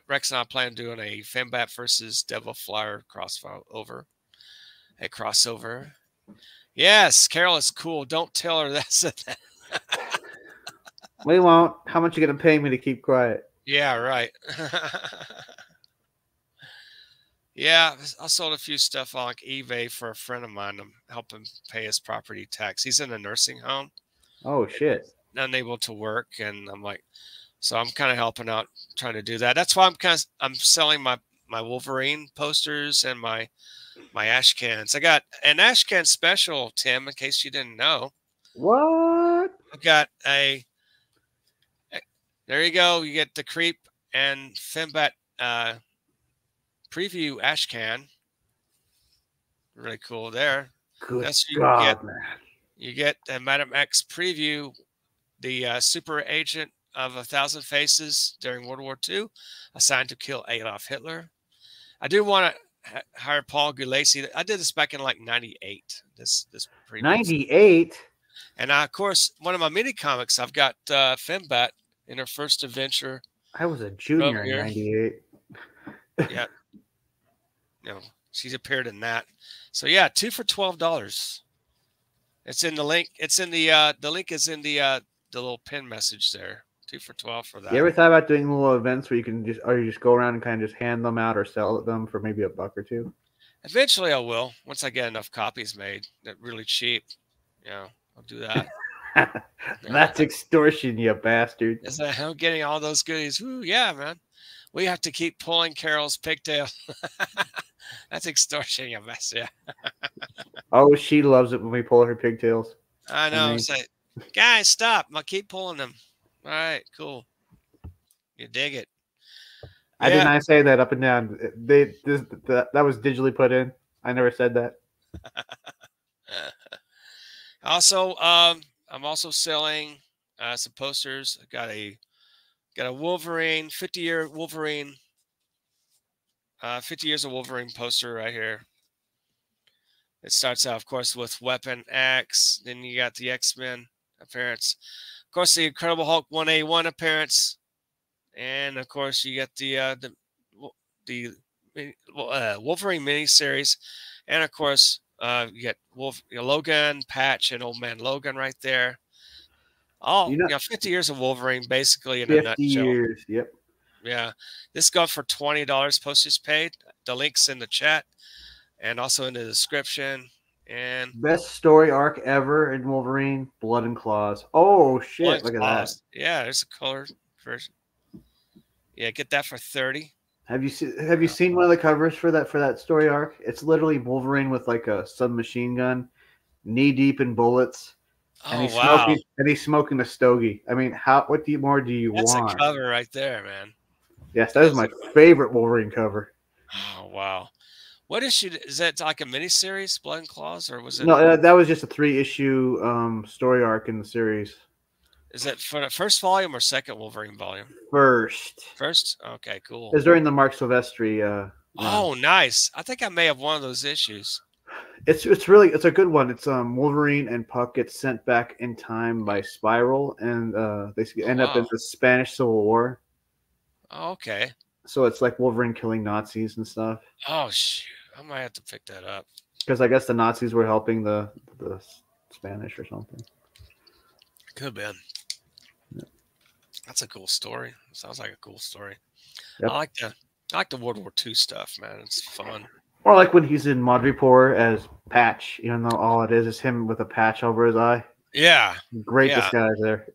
Rex and I plan on doing a Fembat versus Devil Flyer crossover. A crossover. Yes, Carol is cool. Don't tell her that's a We won't. How much you going to pay me to keep quiet? Yeah, right. yeah, I sold a few stuff on like eBay for a friend of mine to help him pay his property tax. He's in a nursing home, Oh shit. unable to work, and I'm like, so I'm kind of helping out, trying to do that. That's why I'm kind of I'm selling my my Wolverine posters and my my ash cans. I got an ash can special, Tim, in case you didn't know. What? I've got a. There you go. You get the creep and Fembat uh, preview Ashcan. Really cool there. Good That's you God, get. man. You get the Madame X preview, the uh, super agent of a thousand faces during World War II, assigned to kill Adolf Hitler. I do want to hire Paul Gulacy. I did this back in like '98. This this preview. 98. And uh, of course, one of my mini comics, I've got uh, Fembat in her first adventure. I was a junior in 98. You know, she's appeared in that. So yeah, two for twelve dollars. It's in the link. It's in the uh, the link is in the uh, the little pin message there. Two for twelve for that. You ever thought about doing little events where you can just, or you just go around and kind of just hand them out or sell them for maybe a buck or two? Eventually, I will once I get enough copies made that really cheap. Yeah, I'll do that. That's extortion, you bastard. Is that I'm getting all those goodies? Ooh, yeah, man. We have to keep pulling Carol's pigtail. That's extortion, you mess. Yeah, Oh, she loves it when we pull her pigtails. I know. mean- It's like, guys, stop! I'll keep pulling them. All right, cool. You dig it? I did Yeah. not say that up and down. They this, that, that was digitally put in. I never said that. Also, um, I'm also selling uh, some posters. I got a got a Wolverine 50 year Wolverine, uh, 50 years of Wolverine poster right here. It starts out, of course, with Weapon X. Then you got the X Men appearance. Of course, the Incredible Hulk 1A1 appearance, and of course, you got the uh, the the uh, Wolverine miniseries, and of course, uh, you get Wolf, you know, Logan, Patch, and Old Man Logan right there. All You you know- know, 50 years of Wolverine, basically in a 50 nutshell. years. Yep. Yeah, this goes for twenty dollars postage paid. The links in the chat, and also in the description. And Best story arc ever in Wolverine, Blood and Claws. Oh shit! Blood Look at that. Yeah, there's a colored version. Yeah, get that for thirty. Have you seen Have you seen one of the covers for that for that story arc? It's literally Wolverine with like a submachine gun, knee deep in bullets, and Oh he's wow, smoking and he's smoking a stogie. I mean, how what do you more do you that's want? a cover right there, man. Yes, that is my favorite Wolverine cover. Oh wow, what issue is that? Like a miniseries, Blood and Claws, or was it? No, uh, that was just a three issue um, story arc in the series. Is that for the first volume or second Wolverine volume? First, First. Okay, cool. it was during the Marc Silvestri. Uh. Oh, nice. I think I may have one of those issues. It's it's really it's a good one. It's um Wolverine and Puck get sent back in time by Spiral, and uh, they end up in the Spanish Civil War. Oh, okay. So it's like Wolverine killing Nazis and stuff. Oh shoot, I might have to pick that up. Because I guess the Nazis were helping the the Spanish or something. Could have been. That's a cool story. Sounds like a cool story. Yep. I like the I like the World War II stuff, man. It's fun. Or like when he's in Madripoor as Patch, even though all it is is him with a patch over his eye. Yeah, Great Yeah. disguise there.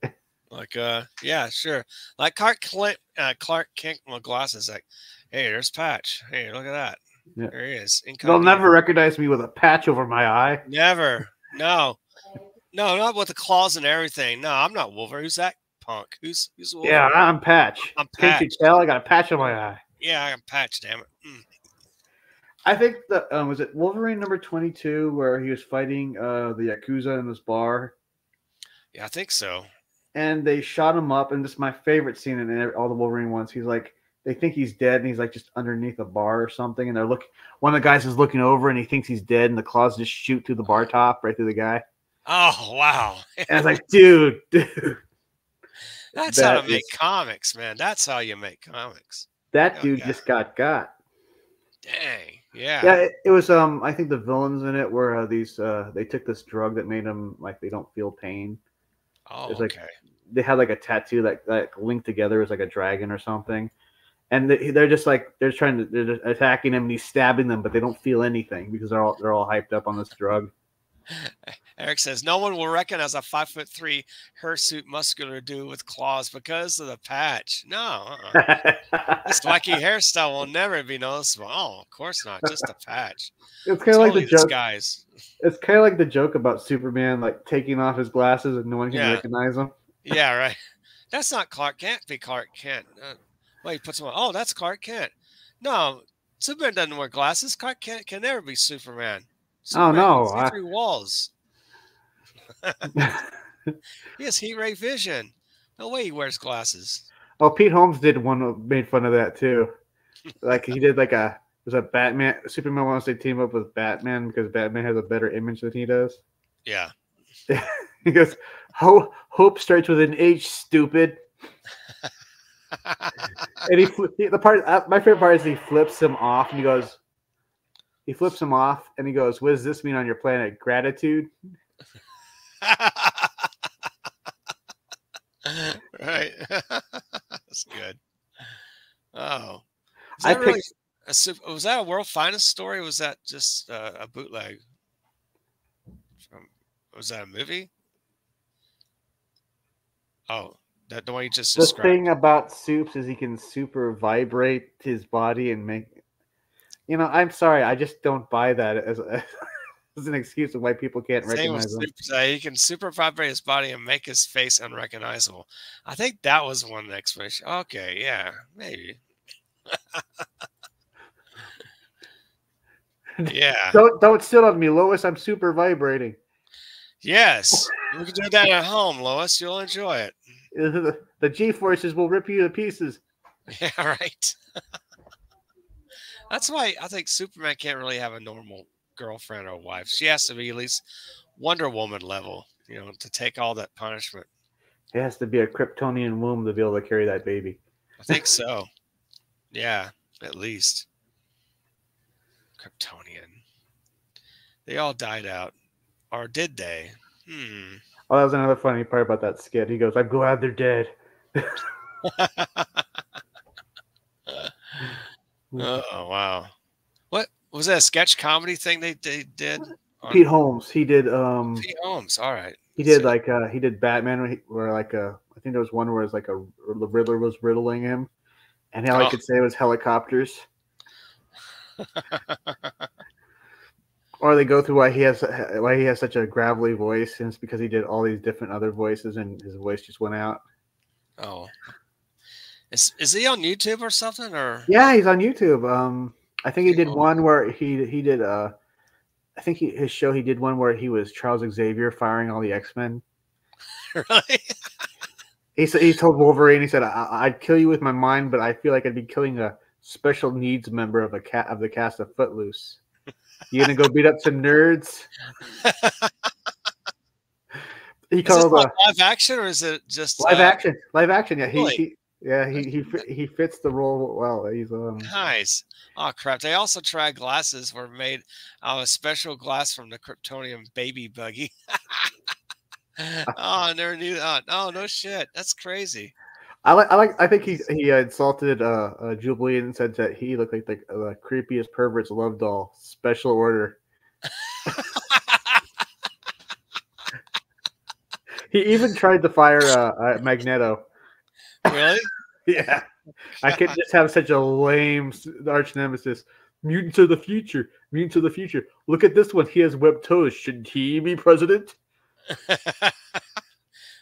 like uh, yeah, sure. Like Clark Clint, uh, Clark Kent with glasses. Like, hey, there's Patch. Hey, look at that. Yeah. There he is. They'll never recognize me with a patch over my eye. Never. No. No, not with the claws and everything. No, I'm not Wolverine. Who's that punk? Who's who's Wolverine? Yeah, I'm Patch. I'm Patch. Can't you tell? I got a patch on my eye. Yeah, I'm Patch. Damn it. Mm. I think that um, was it Wolverine number twenty two where he was fighting uh, the yakuza in this bar, Yeah, I think so. and they shot him up. And this is my favorite scene in every- all the Wolverine ones. He's like, they think he's dead, and he's like just underneath a bar or something. And they're looking. One of the guys is looking over, and he thinks he's dead, and the claws just shoot through the bar top right through the guy. Oh wow. And I was like, dude, dude, That's how That to make is- comics, man. That's how you make comics. that dude just got got. Dang. Yeah. Yeah, it, it was. Um, I think the villains in it were uh, these. Uh, they took this drug that made them like they don't feel pain. Oh, it's like- okay. They had like a tattoo that that linked together as like a dragon or something, and they, they're just like they're trying to they're just attacking him and he's stabbing them, but they don't feel anything because they're all they're all hyped up on this drug. Eric says no one will recognize a five foot three hirsute muscular dude with claws because of the patch. No, uh-uh. this wacky hairstyle will never be noticeable. Oh, of course not. Just a patch. It's kind of like the joke. guys. It's kind of like the joke about Superman like taking off his glasses and no one can Yeah. recognize him. Yeah, right. That's not Clark Kent. Be Clark Kent. Uh, well, he puts him on. Oh, that's Clark Kent. No, Superman doesn't wear glasses. Clark Kent can never be Superman. Oh, no, see I- walls. He has heat ray vision. No way he wears glasses. Oh, Pete Holmes did one made fun of that too. Like he did like a was a Batman Superman wants to team up with Batman because Batman has a better image than he does. Yeah. He goes, Ho- "Hope starts with an H, stupid." And he, he the part uh, my favorite part is he flips him off and he goes, he flips him off and he goes, "What does this mean on your planet? Gratitude." right. That's good. Oh. Is I that really picked- a, was that a world finest story? Or was that just uh, a bootleg? From, was that a movie? Oh, that the one you just The described. thing about Soups is he can super vibrate his body and make. You know, I'm sorry, I just don't buy that as, as an excuse of why people can't Same recognize him. Super- uh, he can super vibrate his body and make his face unrecognizable. I think that was one explanation. Okay, yeah, maybe. yeah. Don't don't sit on me, Lois. I'm super vibrating. Yes. We can do that at home, Lois. You'll enjoy it. The, the G forces will rip you to pieces. Yeah, right. That's why I think Superman can't really have a normal girlfriend or wife. She has to be at least Wonder Woman level, you know, to take all that punishment. It has to be a Kryptonian womb to be able to carry that baby. I think so. Yeah, at least. Kryptonian. They all died out. Or did they? Hmm. Oh, that was another funny part about that skit. He goes, "I'm glad they're dead." Oh wow. What was that a sketch comedy thing they, they did? Pete Holmes, he did. Um, Pete Holmes. All right. he did So- like uh, he did Batman where, he, where like uh, I think there was one where it was like a the Riddler was riddling him, and all Oh. he could say was helicopters. Or they go through why he has why he has such a gravelly voice, and it's because he did all these different other voices, and his voice just went out. Oh. Is is he on YouTube or something? Or Yeah, he's on YouTube. Um, I think he did one where he he did uh, I think he, his show he did one where he was Charles Xavier firing all the X Men. really? He said he told Wolverine, he said, I, "I'd kill you with my mind, but I feel like I'd be killing a special needs member of a cat of the cast of Footloose. You gonna go beat up some nerds?" He Is called uh, live action or is it just live uh, action, live action. Yeah, he, really? he Yeah, he he he fits the role well. He's um Nice. Oh crap! They also tried glasses were made out of special glass from the Kryptonium baby buggy. oh, I never knew that. Oh no shit! That's crazy. I like I like I think he he uh, insulted uh, uh Jubilee and said that he looked like the, the creepiest pervert's love doll. Special order. He even tried to fire uh, uh, Magneto. really? Yeah, I could just have such a lame arch nemesis. Mutants of the future. Mutants of the future. Look at this one. He has webbed toes. Should he be president?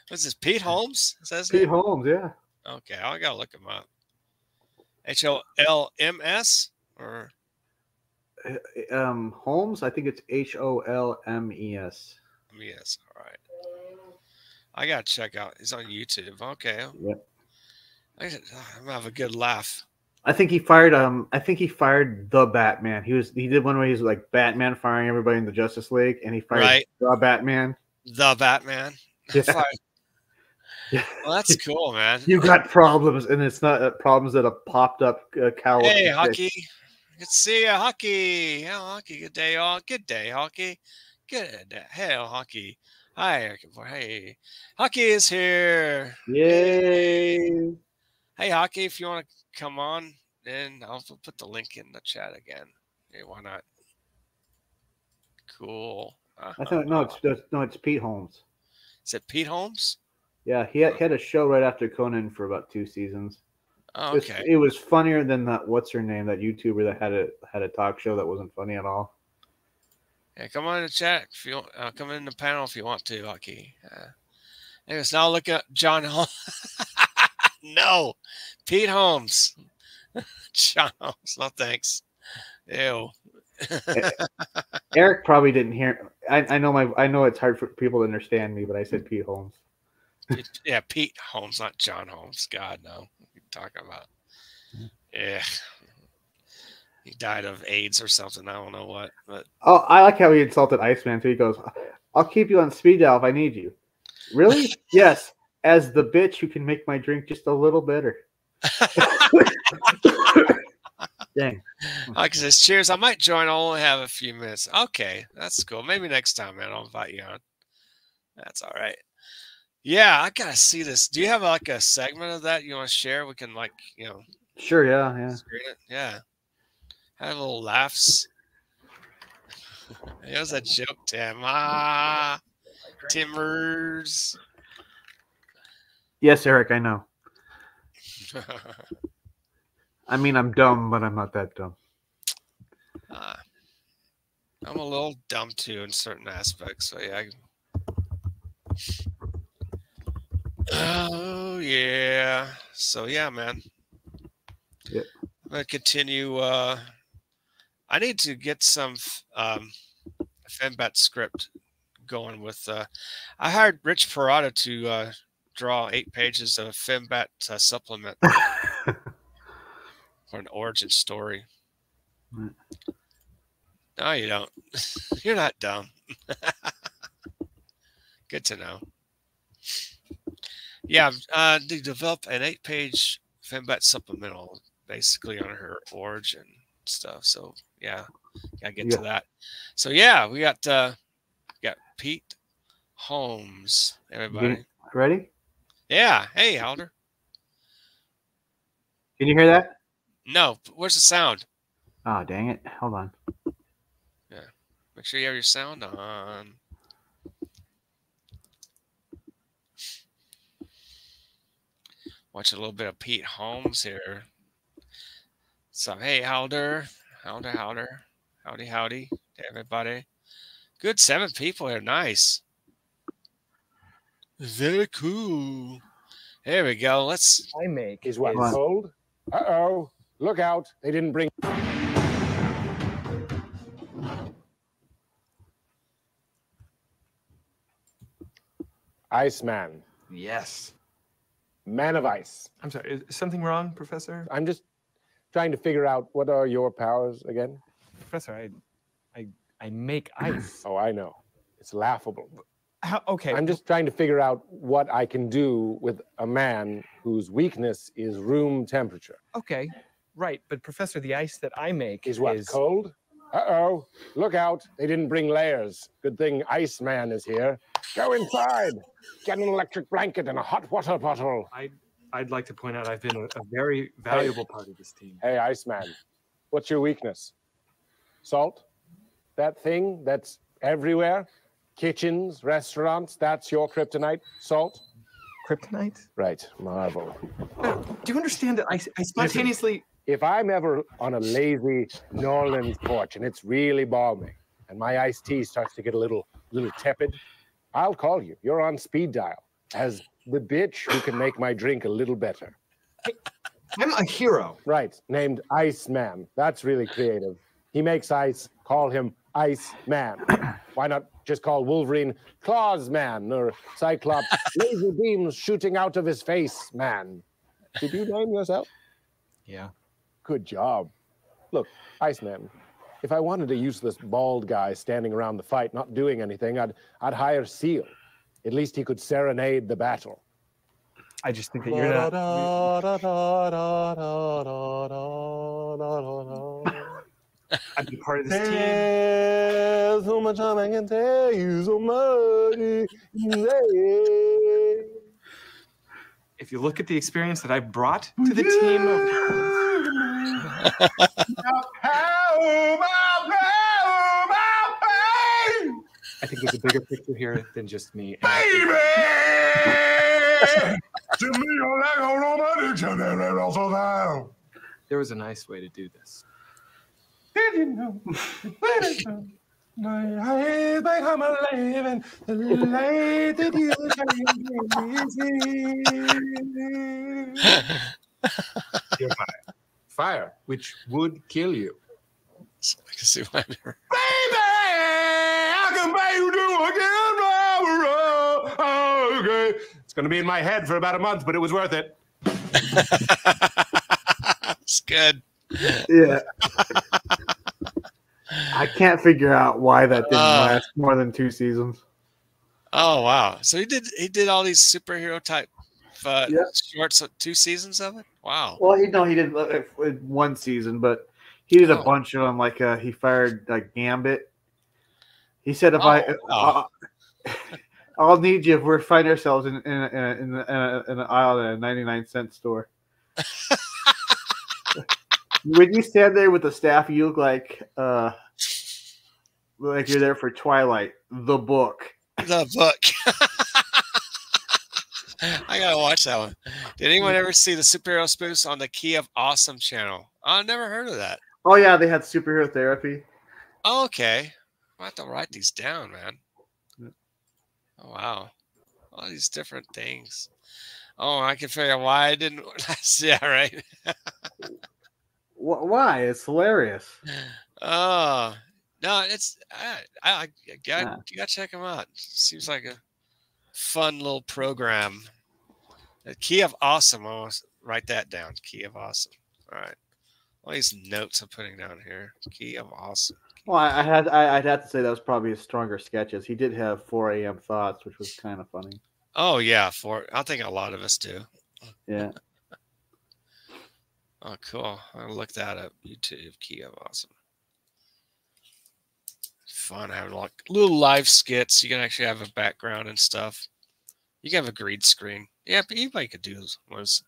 What's this? Pete Holmes? Is that Pete name? Holmes. Yeah. Okay, I gotta look him up. H O L M S or Uh, Um, Holmes. I think it's H O L M E S. yes. All right. I gotta check out. He's on YouTube. Okay. Yep. I, I'm gonna have a good laugh. I think he fired. Um, I think he fired the Batman. He was. He did one where he's like Batman firing everybody in the Justice League, and he fired Right. the Batman. The Batman. Yeah. Yeah. Well, that's cool, man. You got problems, and it's not uh, problems that have popped up. Uh, cow. Hey, hockey. Good to see you, hockey. Yeah, hockey. Good day, all. Good day, hockey. Good day. Hey, hockey. Hi, Eric. Hey, hockey is here. Yay! Hey, hockey. If you want to come on, then I'll put the link in the chat again. Hey, why not? Cool. Uh, I thought no, it's it's- no, it's Pete Holmes. is it Pete Holmes? Yeah, he had, he had a show right after Conan for about two seasons. Oh, It was- okay. It was funnier than that. What's her name? That YouTuber that had a had a talk show that wasn't funny at all. Yeah, come on in the chat if you want. Uh, come in the panel if you want to, Hockey. Uh, anyways, now look at John Holmes. no, Pete Holmes. John Holmes. No thanks. Ew. Eric probably didn't hear. I, I know my. I know it's hard for people to understand me, but I said Pete Holmes. Yeah, Pete Holmes, not John Holmes. God, no. What are you talking about? Mm-hmm. Yeah. He died of AIDS or something. I don't know what, but Oh, I like how he insulted Iceman too. He goes, "I'll keep you on speed dial if I need you." Really? yes. As the bitch who can make my drink just a little better. Dang. Like I says, cheers. I might join. I'll only have a few minutes. Okay, that's cool. Maybe next time, man. I'll invite you on. That's all right. Yeah, I gotta see this. Do you have like a segment of that you want to share? We can like, you know, Sure. Yeah. Yeah. Yeah. Have little laughs. It was a joke, Tim. Ah, Timbers. Yes, Eric. I know. I mean, I'm dumb, but I'm not that dumb. Ah, I'm a little dumb too in certain aspects. So yeah. Oh yeah. So yeah, man. Yep. I'm gonna continue. Uh, I need to get some um, Fembat script going with. Uh, I hired Rich Parada to uh, draw eight pages of Fembat uh, supplement for an origin story. Right. No, you don't. You're not dumb. Good to know. Yeah, uh, to develop an eight-page Fembat supplemental, basically on her origin stuff. So yeah, gotta get Yeah. to that. So yeah, we got uh, got Pete Holmes, everybody. Ready? Yeah. Hey, Alder. Can you hear that? No, where's the sound? Oh, dang it. Hold on. Yeah. Make sure you have your sound on. Watch a little bit of Pete Holmes here. So, hey, Howder, Howder, Howder, howdy, howdy, to everybody. Good seven people here. Nice. Very cool. There we go. Let's. I make Is what What? cold? Uh oh! Look out! They didn't bring. Iceman, Yes. man of ice. I'm sorry. Is something wrong, Professor? I'm just trying to figure out what are your powers again. Professor, I, I, I make ice. Oh, I know. It's laughable. How, okay. I'm just trying to figure out what I can do with a man whose weakness is room temperature. okay. Right, but Professor, the ice that I make Is what cold? Uh oh! Look out! They didn't bring layers. Good thing Iceman is here. Go inside. Get an electric blanket and a hot water bottle. I'd like to point out I've been a, a very valuable part of this team. Hey, Iceman, what's your weakness? Salt? That thing that's everywhere? Kitchens, restaurants, that's your kryptonite? Salt? kryptonite. Right, marvel. Do you understand that I, I spontaneously If I'm ever on a lazy New Orleans porch and it's really balmy and my iced tea starts to get a little little tepid, I'll call you. You're on speed dial as the bitch who can make my drink a little better. I'm a hero. Right, named Iceman. That's really creative. He makes ice, call him Ice Man. Why not just call Wolverine Claws Man or Cyclops Laser Beams Shooting Out of His Face Man? Did you name yourself? Yeah. Good job. Look, Iceman, if I wanted a useless bald guy standing around the fight, not doing anything, I'd I'd hire Seal. At least he could serenade the battle. I just think that you're not. I'd be part of this team. There's so much time I can tell you, so much. If you look at the experience that I've brought to the team, I think there's a bigger picture here than just me. Think there was a nice way to do this. My eyes become a and the light that you You're fire. Fire, which would kill you. So I can see why Baby, I can make you do again. Oh, okay. It's gonna be in my head for about a month, but it was worth it. it's good. Yeah. I can't figure out why that didn't Uh. last more than two seasons. Oh wow! So he did he did all these superhero type uh, Yeah. shorts, uh, two seasons of it. Wow. Well, he no, he did uh, one season, but he did a Oh. bunch of them. Like uh, he fired like Gambit. He said, "If Oh, I, wow. uh, I'll need you if we find ourselves in in in, a, in, a, in an aisle at a ninety nine cent store." when you stand there with the staff, you look like uh, like you're there for Twilight, the book. The book. I gotta watch that one. Did anyone ever see the superhero spoofs on the Key of Awesome channel? I never heard of that. Oh yeah, they had superhero therapy. Oh, okay. I have to write these down, man. Oh wow. All these different things. Oh, I can figure out why I didn't. yeah, right. Why? It's hilarious. Oh no, it's I I, I got Yeah. you got to check them out. Seems like a fun little program. The Key of Awesome. I'll write that down. Key of Awesome. All right. All these notes I'm putting down here. Key of Awesome. Well, I, had I, I'd have to say that was probably his stronger sketches. He did have 4 a.m. thoughts, which was kind of funny. Oh yeah, for I think a lot of us do. Yeah. Oh, cool. I'll look that up. YouTube Key of Awesome. Fun having like little live skits. You can actually have a background and stuff. You can have a green screen. Yeah, anybody could do ones.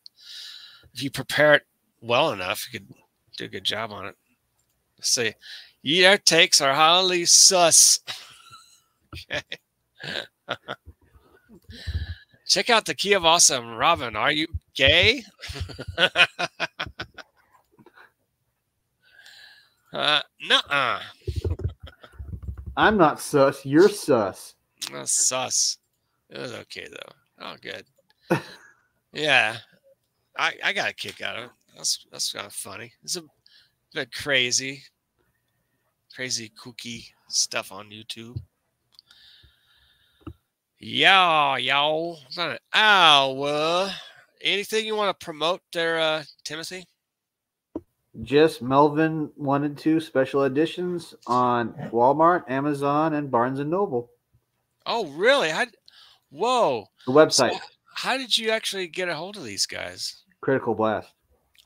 If you prepare it well enough, you could do a good job on it. Let's see. Your takes are highly sus. okay. Check out the Key of Awesome. Robin, are you gay? uh, nuh-uh. I'm not sus. You're sus. That's sus. It was okay though. Oh, good. yeah, I I got a kick out of it. That's that's kind of funny. It's a bit crazy, crazy kooky stuff on YouTube. Yeah, y'all. An hour. Anything you want to promote there, uh, Timothy? Just Melvin one and two special editions on Walmart, Amazon, and Barnes and Noble. Oh, really? How, whoa. The website, So how did you actually get a hold of these guys? Critical Blast.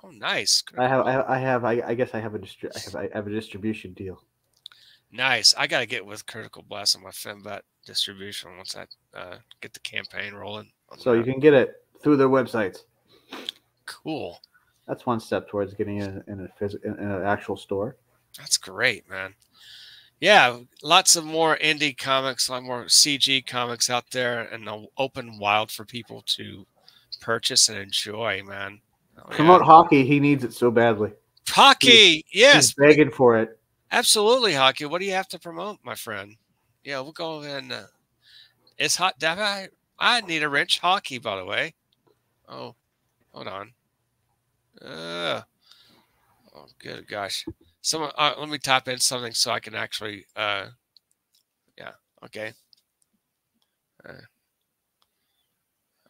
Oh, nice. I have, I have, I have, I, I guess I have a distri- I have, I have a distribution deal. Nice. I got to get with Critical Blast on my FemBat distribution once I uh, get the campaign rolling. So you can get it through their websites. Cool. That's one step towards getting it in a phys- in in an actual store. That's great, man. Yeah, lots of more indie comics, a lot more CG comics out there, and the open wild for people to purchase and enjoy, man. Oh, yeah. Promote hockey. He needs it so badly. hockey. Yes, He's begging for it. absolutely, hockey. What do you have to promote, my friend? Yeah, we'll go and uh, it's hot. I I need a wrench hockey, by the way. Oh, hold on. Uh, oh, good gosh. Someone, uh, let me type in something so I can actually. Uh, yeah. Okay. Uh,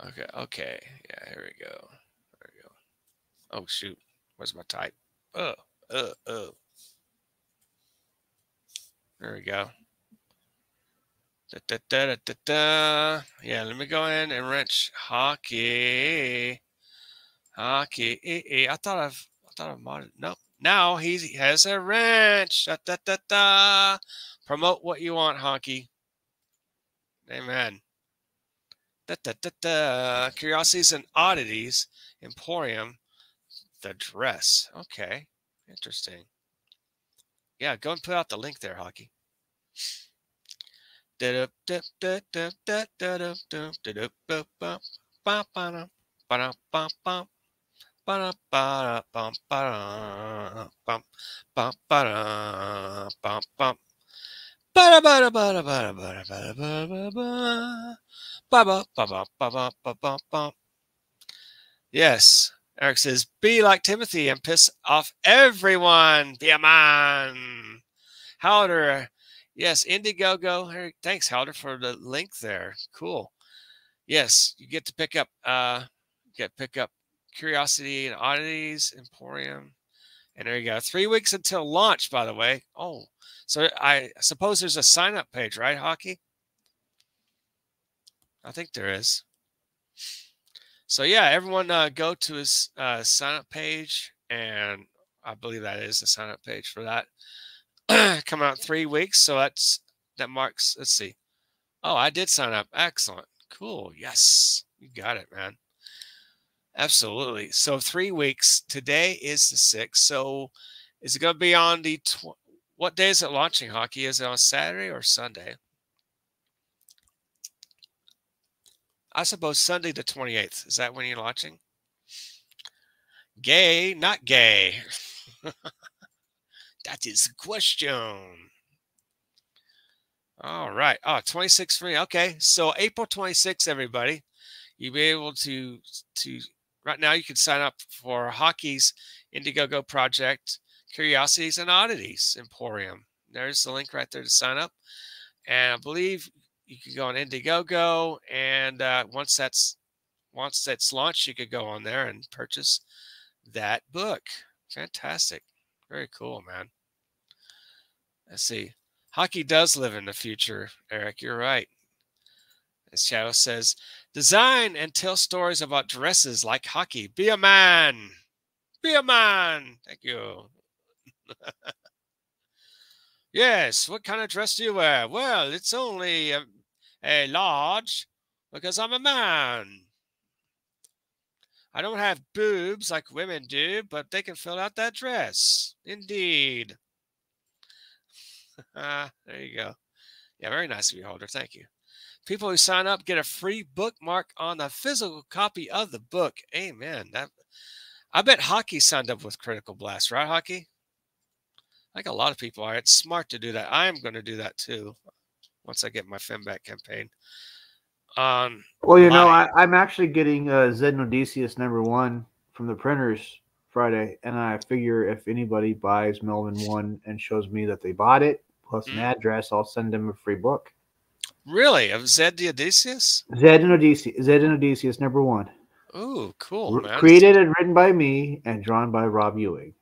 okay. Okay. Yeah. Here we go. There we go. Oh shoot. Where's my type? Oh. Uh. Oh. There we go. Da, da, da. Yeah, let me go in and wrench hockey. Eh, eh. I thought I've I thought I've. Nope. Now he has a wrench. Da, da, da, da. Promote what you want, hockey. Amen. Da, da, da, da. Curiosities and oddities. Emporium. The dress. Okay. Interesting. Yeah, go and put out the link there, hockey. Yes, Eric says, be like Timothy and piss off everyone. Be a man. Howder. Yes, Indiegogo. Thanks, Howder, for the link there. Cool. Yes, you get to pick up uh get pick up Curiosity and Oddities, Emporium. And there you go. Three weeks until launch, by the way. Oh, so I suppose there's a sign up page, right, Hockey? I think there is. So yeah, everyone uh, go to his uh, sign up page, and I believe that is the sign up page for that. Come out three weeks, so that's that marks. Let's see. Oh, I did sign up. Excellent. Cool. Yes, you got it, man. Absolutely. So three weeks. Today is the sixth. So is it going to be on the what day is it launching? Hockey is it on Saturday or Sunday? I suppose Sunday the 28th. Is that when you're launching? Gay, not gay. that is the question. All right. Oh, 26 free. Okay. So April 26th, everybody, you'll be able to to right now you can sign up for hockey's Indiegogo project, Curiosities and Oddities Emporium. There's the link right there to sign up. And I believe you can go on Indiegogo, and uh, once that's once that's launched, you could go on there and purchase that book. Fantastic, very cool, man. Let's see. Hockey does live in the future, Eric. You're right. As Shadow says, design and tell stories about dresses like hockey. Be a man. Be a man. Thank you. yes. What kind of dress do you wear? Well, it's only a, a large because I'm a man. I don't have boobs like women do, but they can fill out that dress. Indeed. There you go. Yeah, very nice of you, Holder. Thank you. People who sign up get a free bookmark on the physical copy of the book. Amen. That I bet Hockey signed up with Critical Blast, right, Hockey? Like a lot of people are. It's smart to do that. I am going to do that too once I get my FemBat campaign. Um, Well, you know, My- I, I'm actually getting uh, Zed Odysseus number one from the printers Friday, and I figure if anybody buys Melvin one and shows me that they bought it plus an Mm. address, I'll send them a free book. Really, of Zed the Odysseus? Zed and Odysseus, Zed and Odysseus number one, Ooh, cool, man. created and written by me and drawn by Rob Ewing.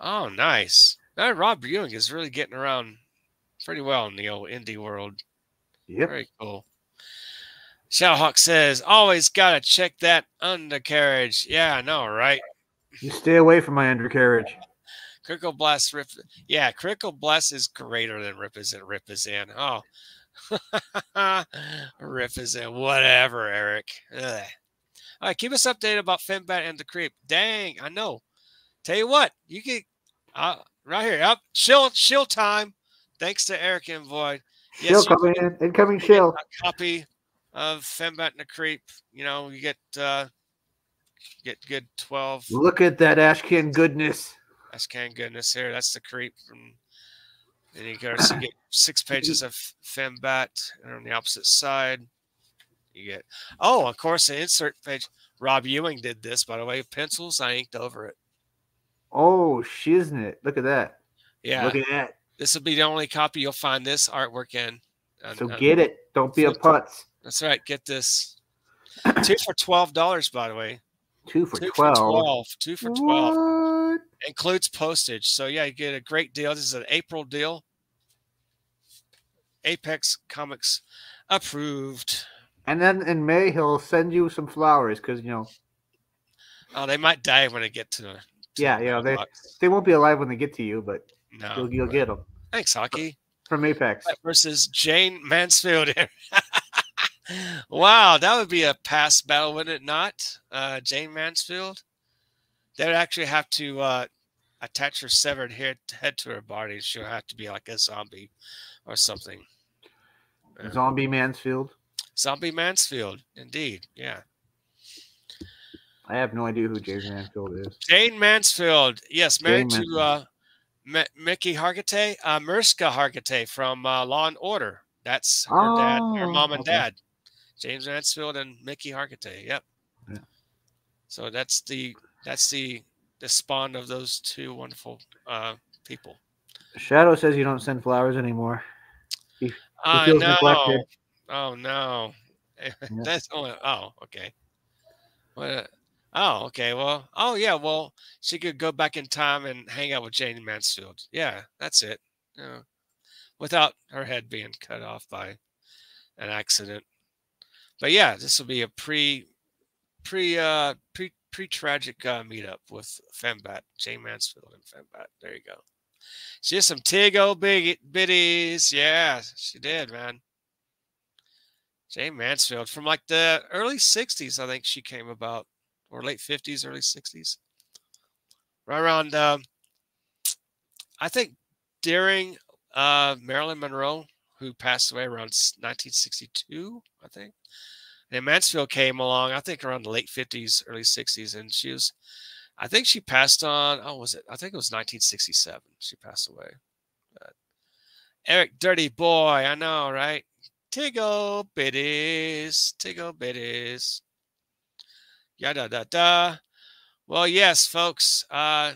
Oh, nice. That Rob Ewing is really getting around pretty well in the old indie world. Yep. Very cool. Shadowhawk says, always gotta check that undercarriage. Yeah, I know, right? You stay away from my undercarriage. Critical blast rip. Yeah, critical blast is greater than rip is in. Rip is in. Oh, rip is in. Whatever, Eric. Ugh. All right, keep us updated about Fembat and the Creep. Dang, I know. Tell you what, you can uh, right here. Up, shill, shill time. Thanks to Eric and Void. Shill you coming in. Incoming shill. A copy of Fembat and the Creep. You know, you get uh, get good twelve. Look at that Ashcan goodness. That's can goodness here. That's the creep. From, then you go so you get six pages of Fembat, and on the opposite side, you get oh, of course, the insert page. Rob Ewing did this, by the way. Pencils, I inked over it. Oh, shiznit. Look at that. Yeah, Look at that. this will be the only copy you'll find this artwork in. And- So and get it. Don't be a putz. That's right. Get this. Two for twelve dollars, by the way. Two for Two 12. for twelve. Two for twelve. What? Includes postage. So yeah, you get a great deal. This is an April deal. Apex Comix approved. And then in May, he'll send you some flowers because, you know, Oh, they might die when they get to to Yeah, yeah, they- mailbox. they won't be alive when they get to you, but no. you'll, you'll get them Thanks, Hockey. from Apex. Versus Jayne Mansfield. wow, that would be a past battle, wouldn't it not? Uh, Jayne Mansfield. They would actually have to uh, attach her severed head, head to her body. She'll have to be like a zombie or something. Zombie Mansfield. Zombie Mansfield, indeed. Yeah. I have no idea who James Mansfield is. Jayne Mansfield. Yes, married Jayne to uh, M- Mickey Hargitay, uh, Mariska Hargitay from uh, Law and Order. That's her dad, her Oh, mom and okay. dad. James Mansfield and Mickey Hargitay. Yep. Yeah. So that's the that's the the spawn of those two wonderful uh, people. Shadow says you don't send flowers anymore. Feels know. neglected. Oh no. That's only oh okay. What? uh, oh okay. Well oh yeah. Well she could go back in time and hang out with Jayne Mansfield. Yeah, that's it. Yeah. Without her head being cut off by an accident. But yeah, this will be a pre pre uh pre pre tragic uh, meetup with Fembat, Jayne Mansfield and Fembat. There you go. She has some Tigo big biddies. Yeah, she did, man. Jayne Mansfield from like the early 60s, I think she came about, or late 50s, early 60s. Right around, um, I think during uh, Marilyn Monroe, who passed away around 1962, I think. And Mansfield came along, I think around the late 50s, early 60s, and she was, I think she passed on, oh, was it? I think it was 1967 she passed away. But Eric Dirty Boy, I know, right? Tiggle bitties, tiggle bitties. Yada da da. Well, yes, folks. Uh,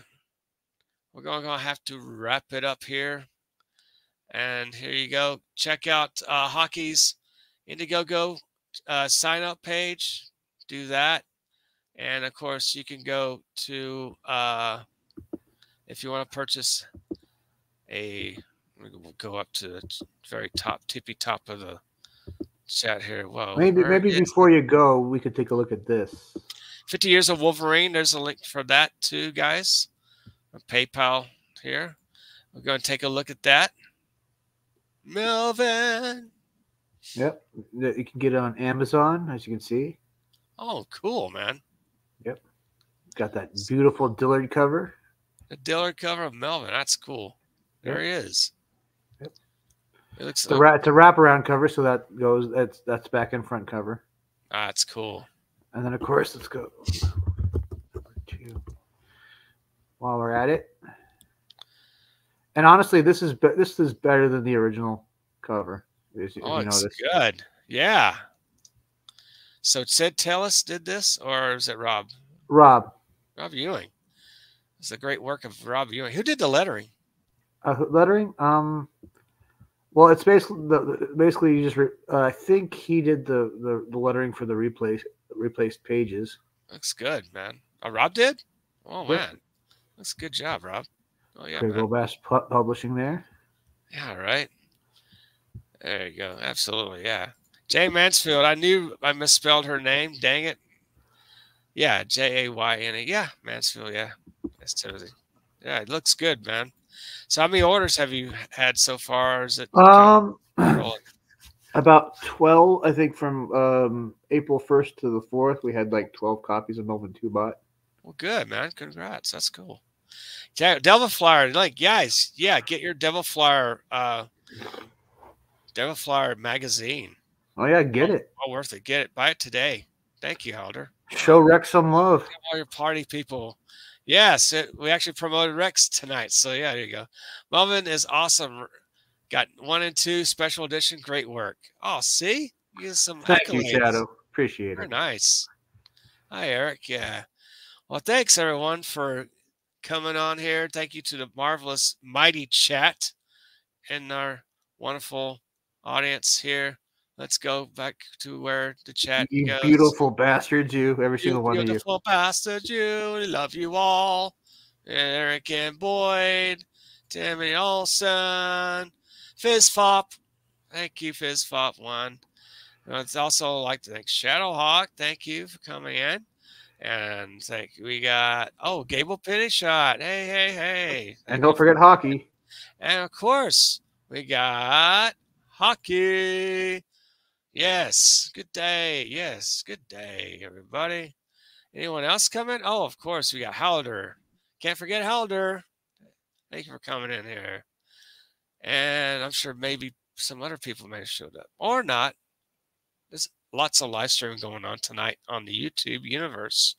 we're going to have to wrap it up here. And here you go. Check out uh, Hockey's Indiegogo uh, sign up page. Do that. And of course, you can go to, uh, if you want to purchase a, we'll go up to the very top, tippy top of the chat here. Well, Maybe maybe is- before you go, we could take a look at this. 50 years of Wolverine. There's a link for that too, guys. PayPal here. We're going to take a look at that. Melvin. Yep, you can get it on Amazon, as you can see. Oh, cool, man. Yep, got that beautiful Dillard cover. The Dillard cover of Melvin. That's cool. There Yep. he is. Yep. It looks It's a, it's a wraparound cover, so that goes. That's that's back and front cover. ah, it's cool. And then of course, let's go. Two. While we're at it, and honestly, this is be- this is better than the original cover. You, Oh, it's good. Yeah. So Sid Tellis did this, or is it Rob? Rob, Rob Ewing. It's a great work of Rob Ewing. Who did the lettering? uh, lettering. Um, well, it's basically the, the- basically you just. Re, uh, I think he did the, the the lettering for the replace replaced pages. Looks good, man. Oh, Rob did? Oh Yep. man, that's a good job, Rob. Oh yeah, Critical. Bass pu- Publishing there. yeah, right. Go. Absolutely. Yeah. Jay Mansfield. I knew I misspelled her name. Dang it. Yeah. J A Y N E. Yeah. Mansfield. Yeah. That's Timothy. Yeah. It looks good, man. So, how many orders have you had so far? Is it Um, about twelve, I think, from um April first to the fourth, we had like twelve copies of Melvin Two Bot. Well, good, man. Congrats. That's cool. Yeah, Devil Flyer. Like, guys, yeah, get your Devil Flyer, uh, Devil Flyer magazine. Oh yeah, get it. Well worth it. Get it. Buy it today. Thank you, Helder. Show Rex some love. all your party people. Yes, it, we actually promoted Rex tonight. So yeah, there you go. Melvin is awesome. Got one and two special edition. Great work. Oh, see, you some Thank you. Shadow. Appreciate Very it. nice. Hi, Eric. Yeah. Well, thanks everyone for coming on here. Thank you to the marvelous mighty chat and our wonderful audience here. Let's go back to where the chat You goes. beautiful bastards, you, every You single one of you. beautiful bastard, you. We love you all. Eric and Boyd, Timmy Olson, Fizzfop. Thank you, Fizzfop one. I'd also like to thank Shadowhawk. Thank you for coming in. And thank we got oh Gable Penny Shot. Hey, hey, hey. And don't forget hockey. And of course, we got hockey. Yes, good day. Yes, good day, everybody. Anyone else coming? Oh, of course, we got Halder. Can't forget Halder. Thank you for coming in here. And I'm sure maybe some other people may have showed up or not. There's lots of live streaming going on tonight on the YouTube universe.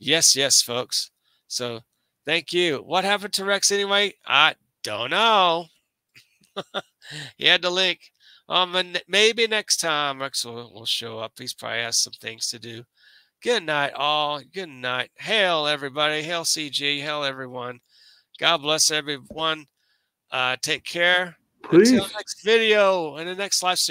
Yes, yes, folks. So thank you. What happened to Rex anyway? I don't know. he had the link. Um, and maybe next time Rex will, will show up. He's probably has some things to do. Good night, all. Good night. Hail, everybody. Hail, CG. Hail, everyone. God bless everyone. Uh, take care. Please. Until next video and the next live stream.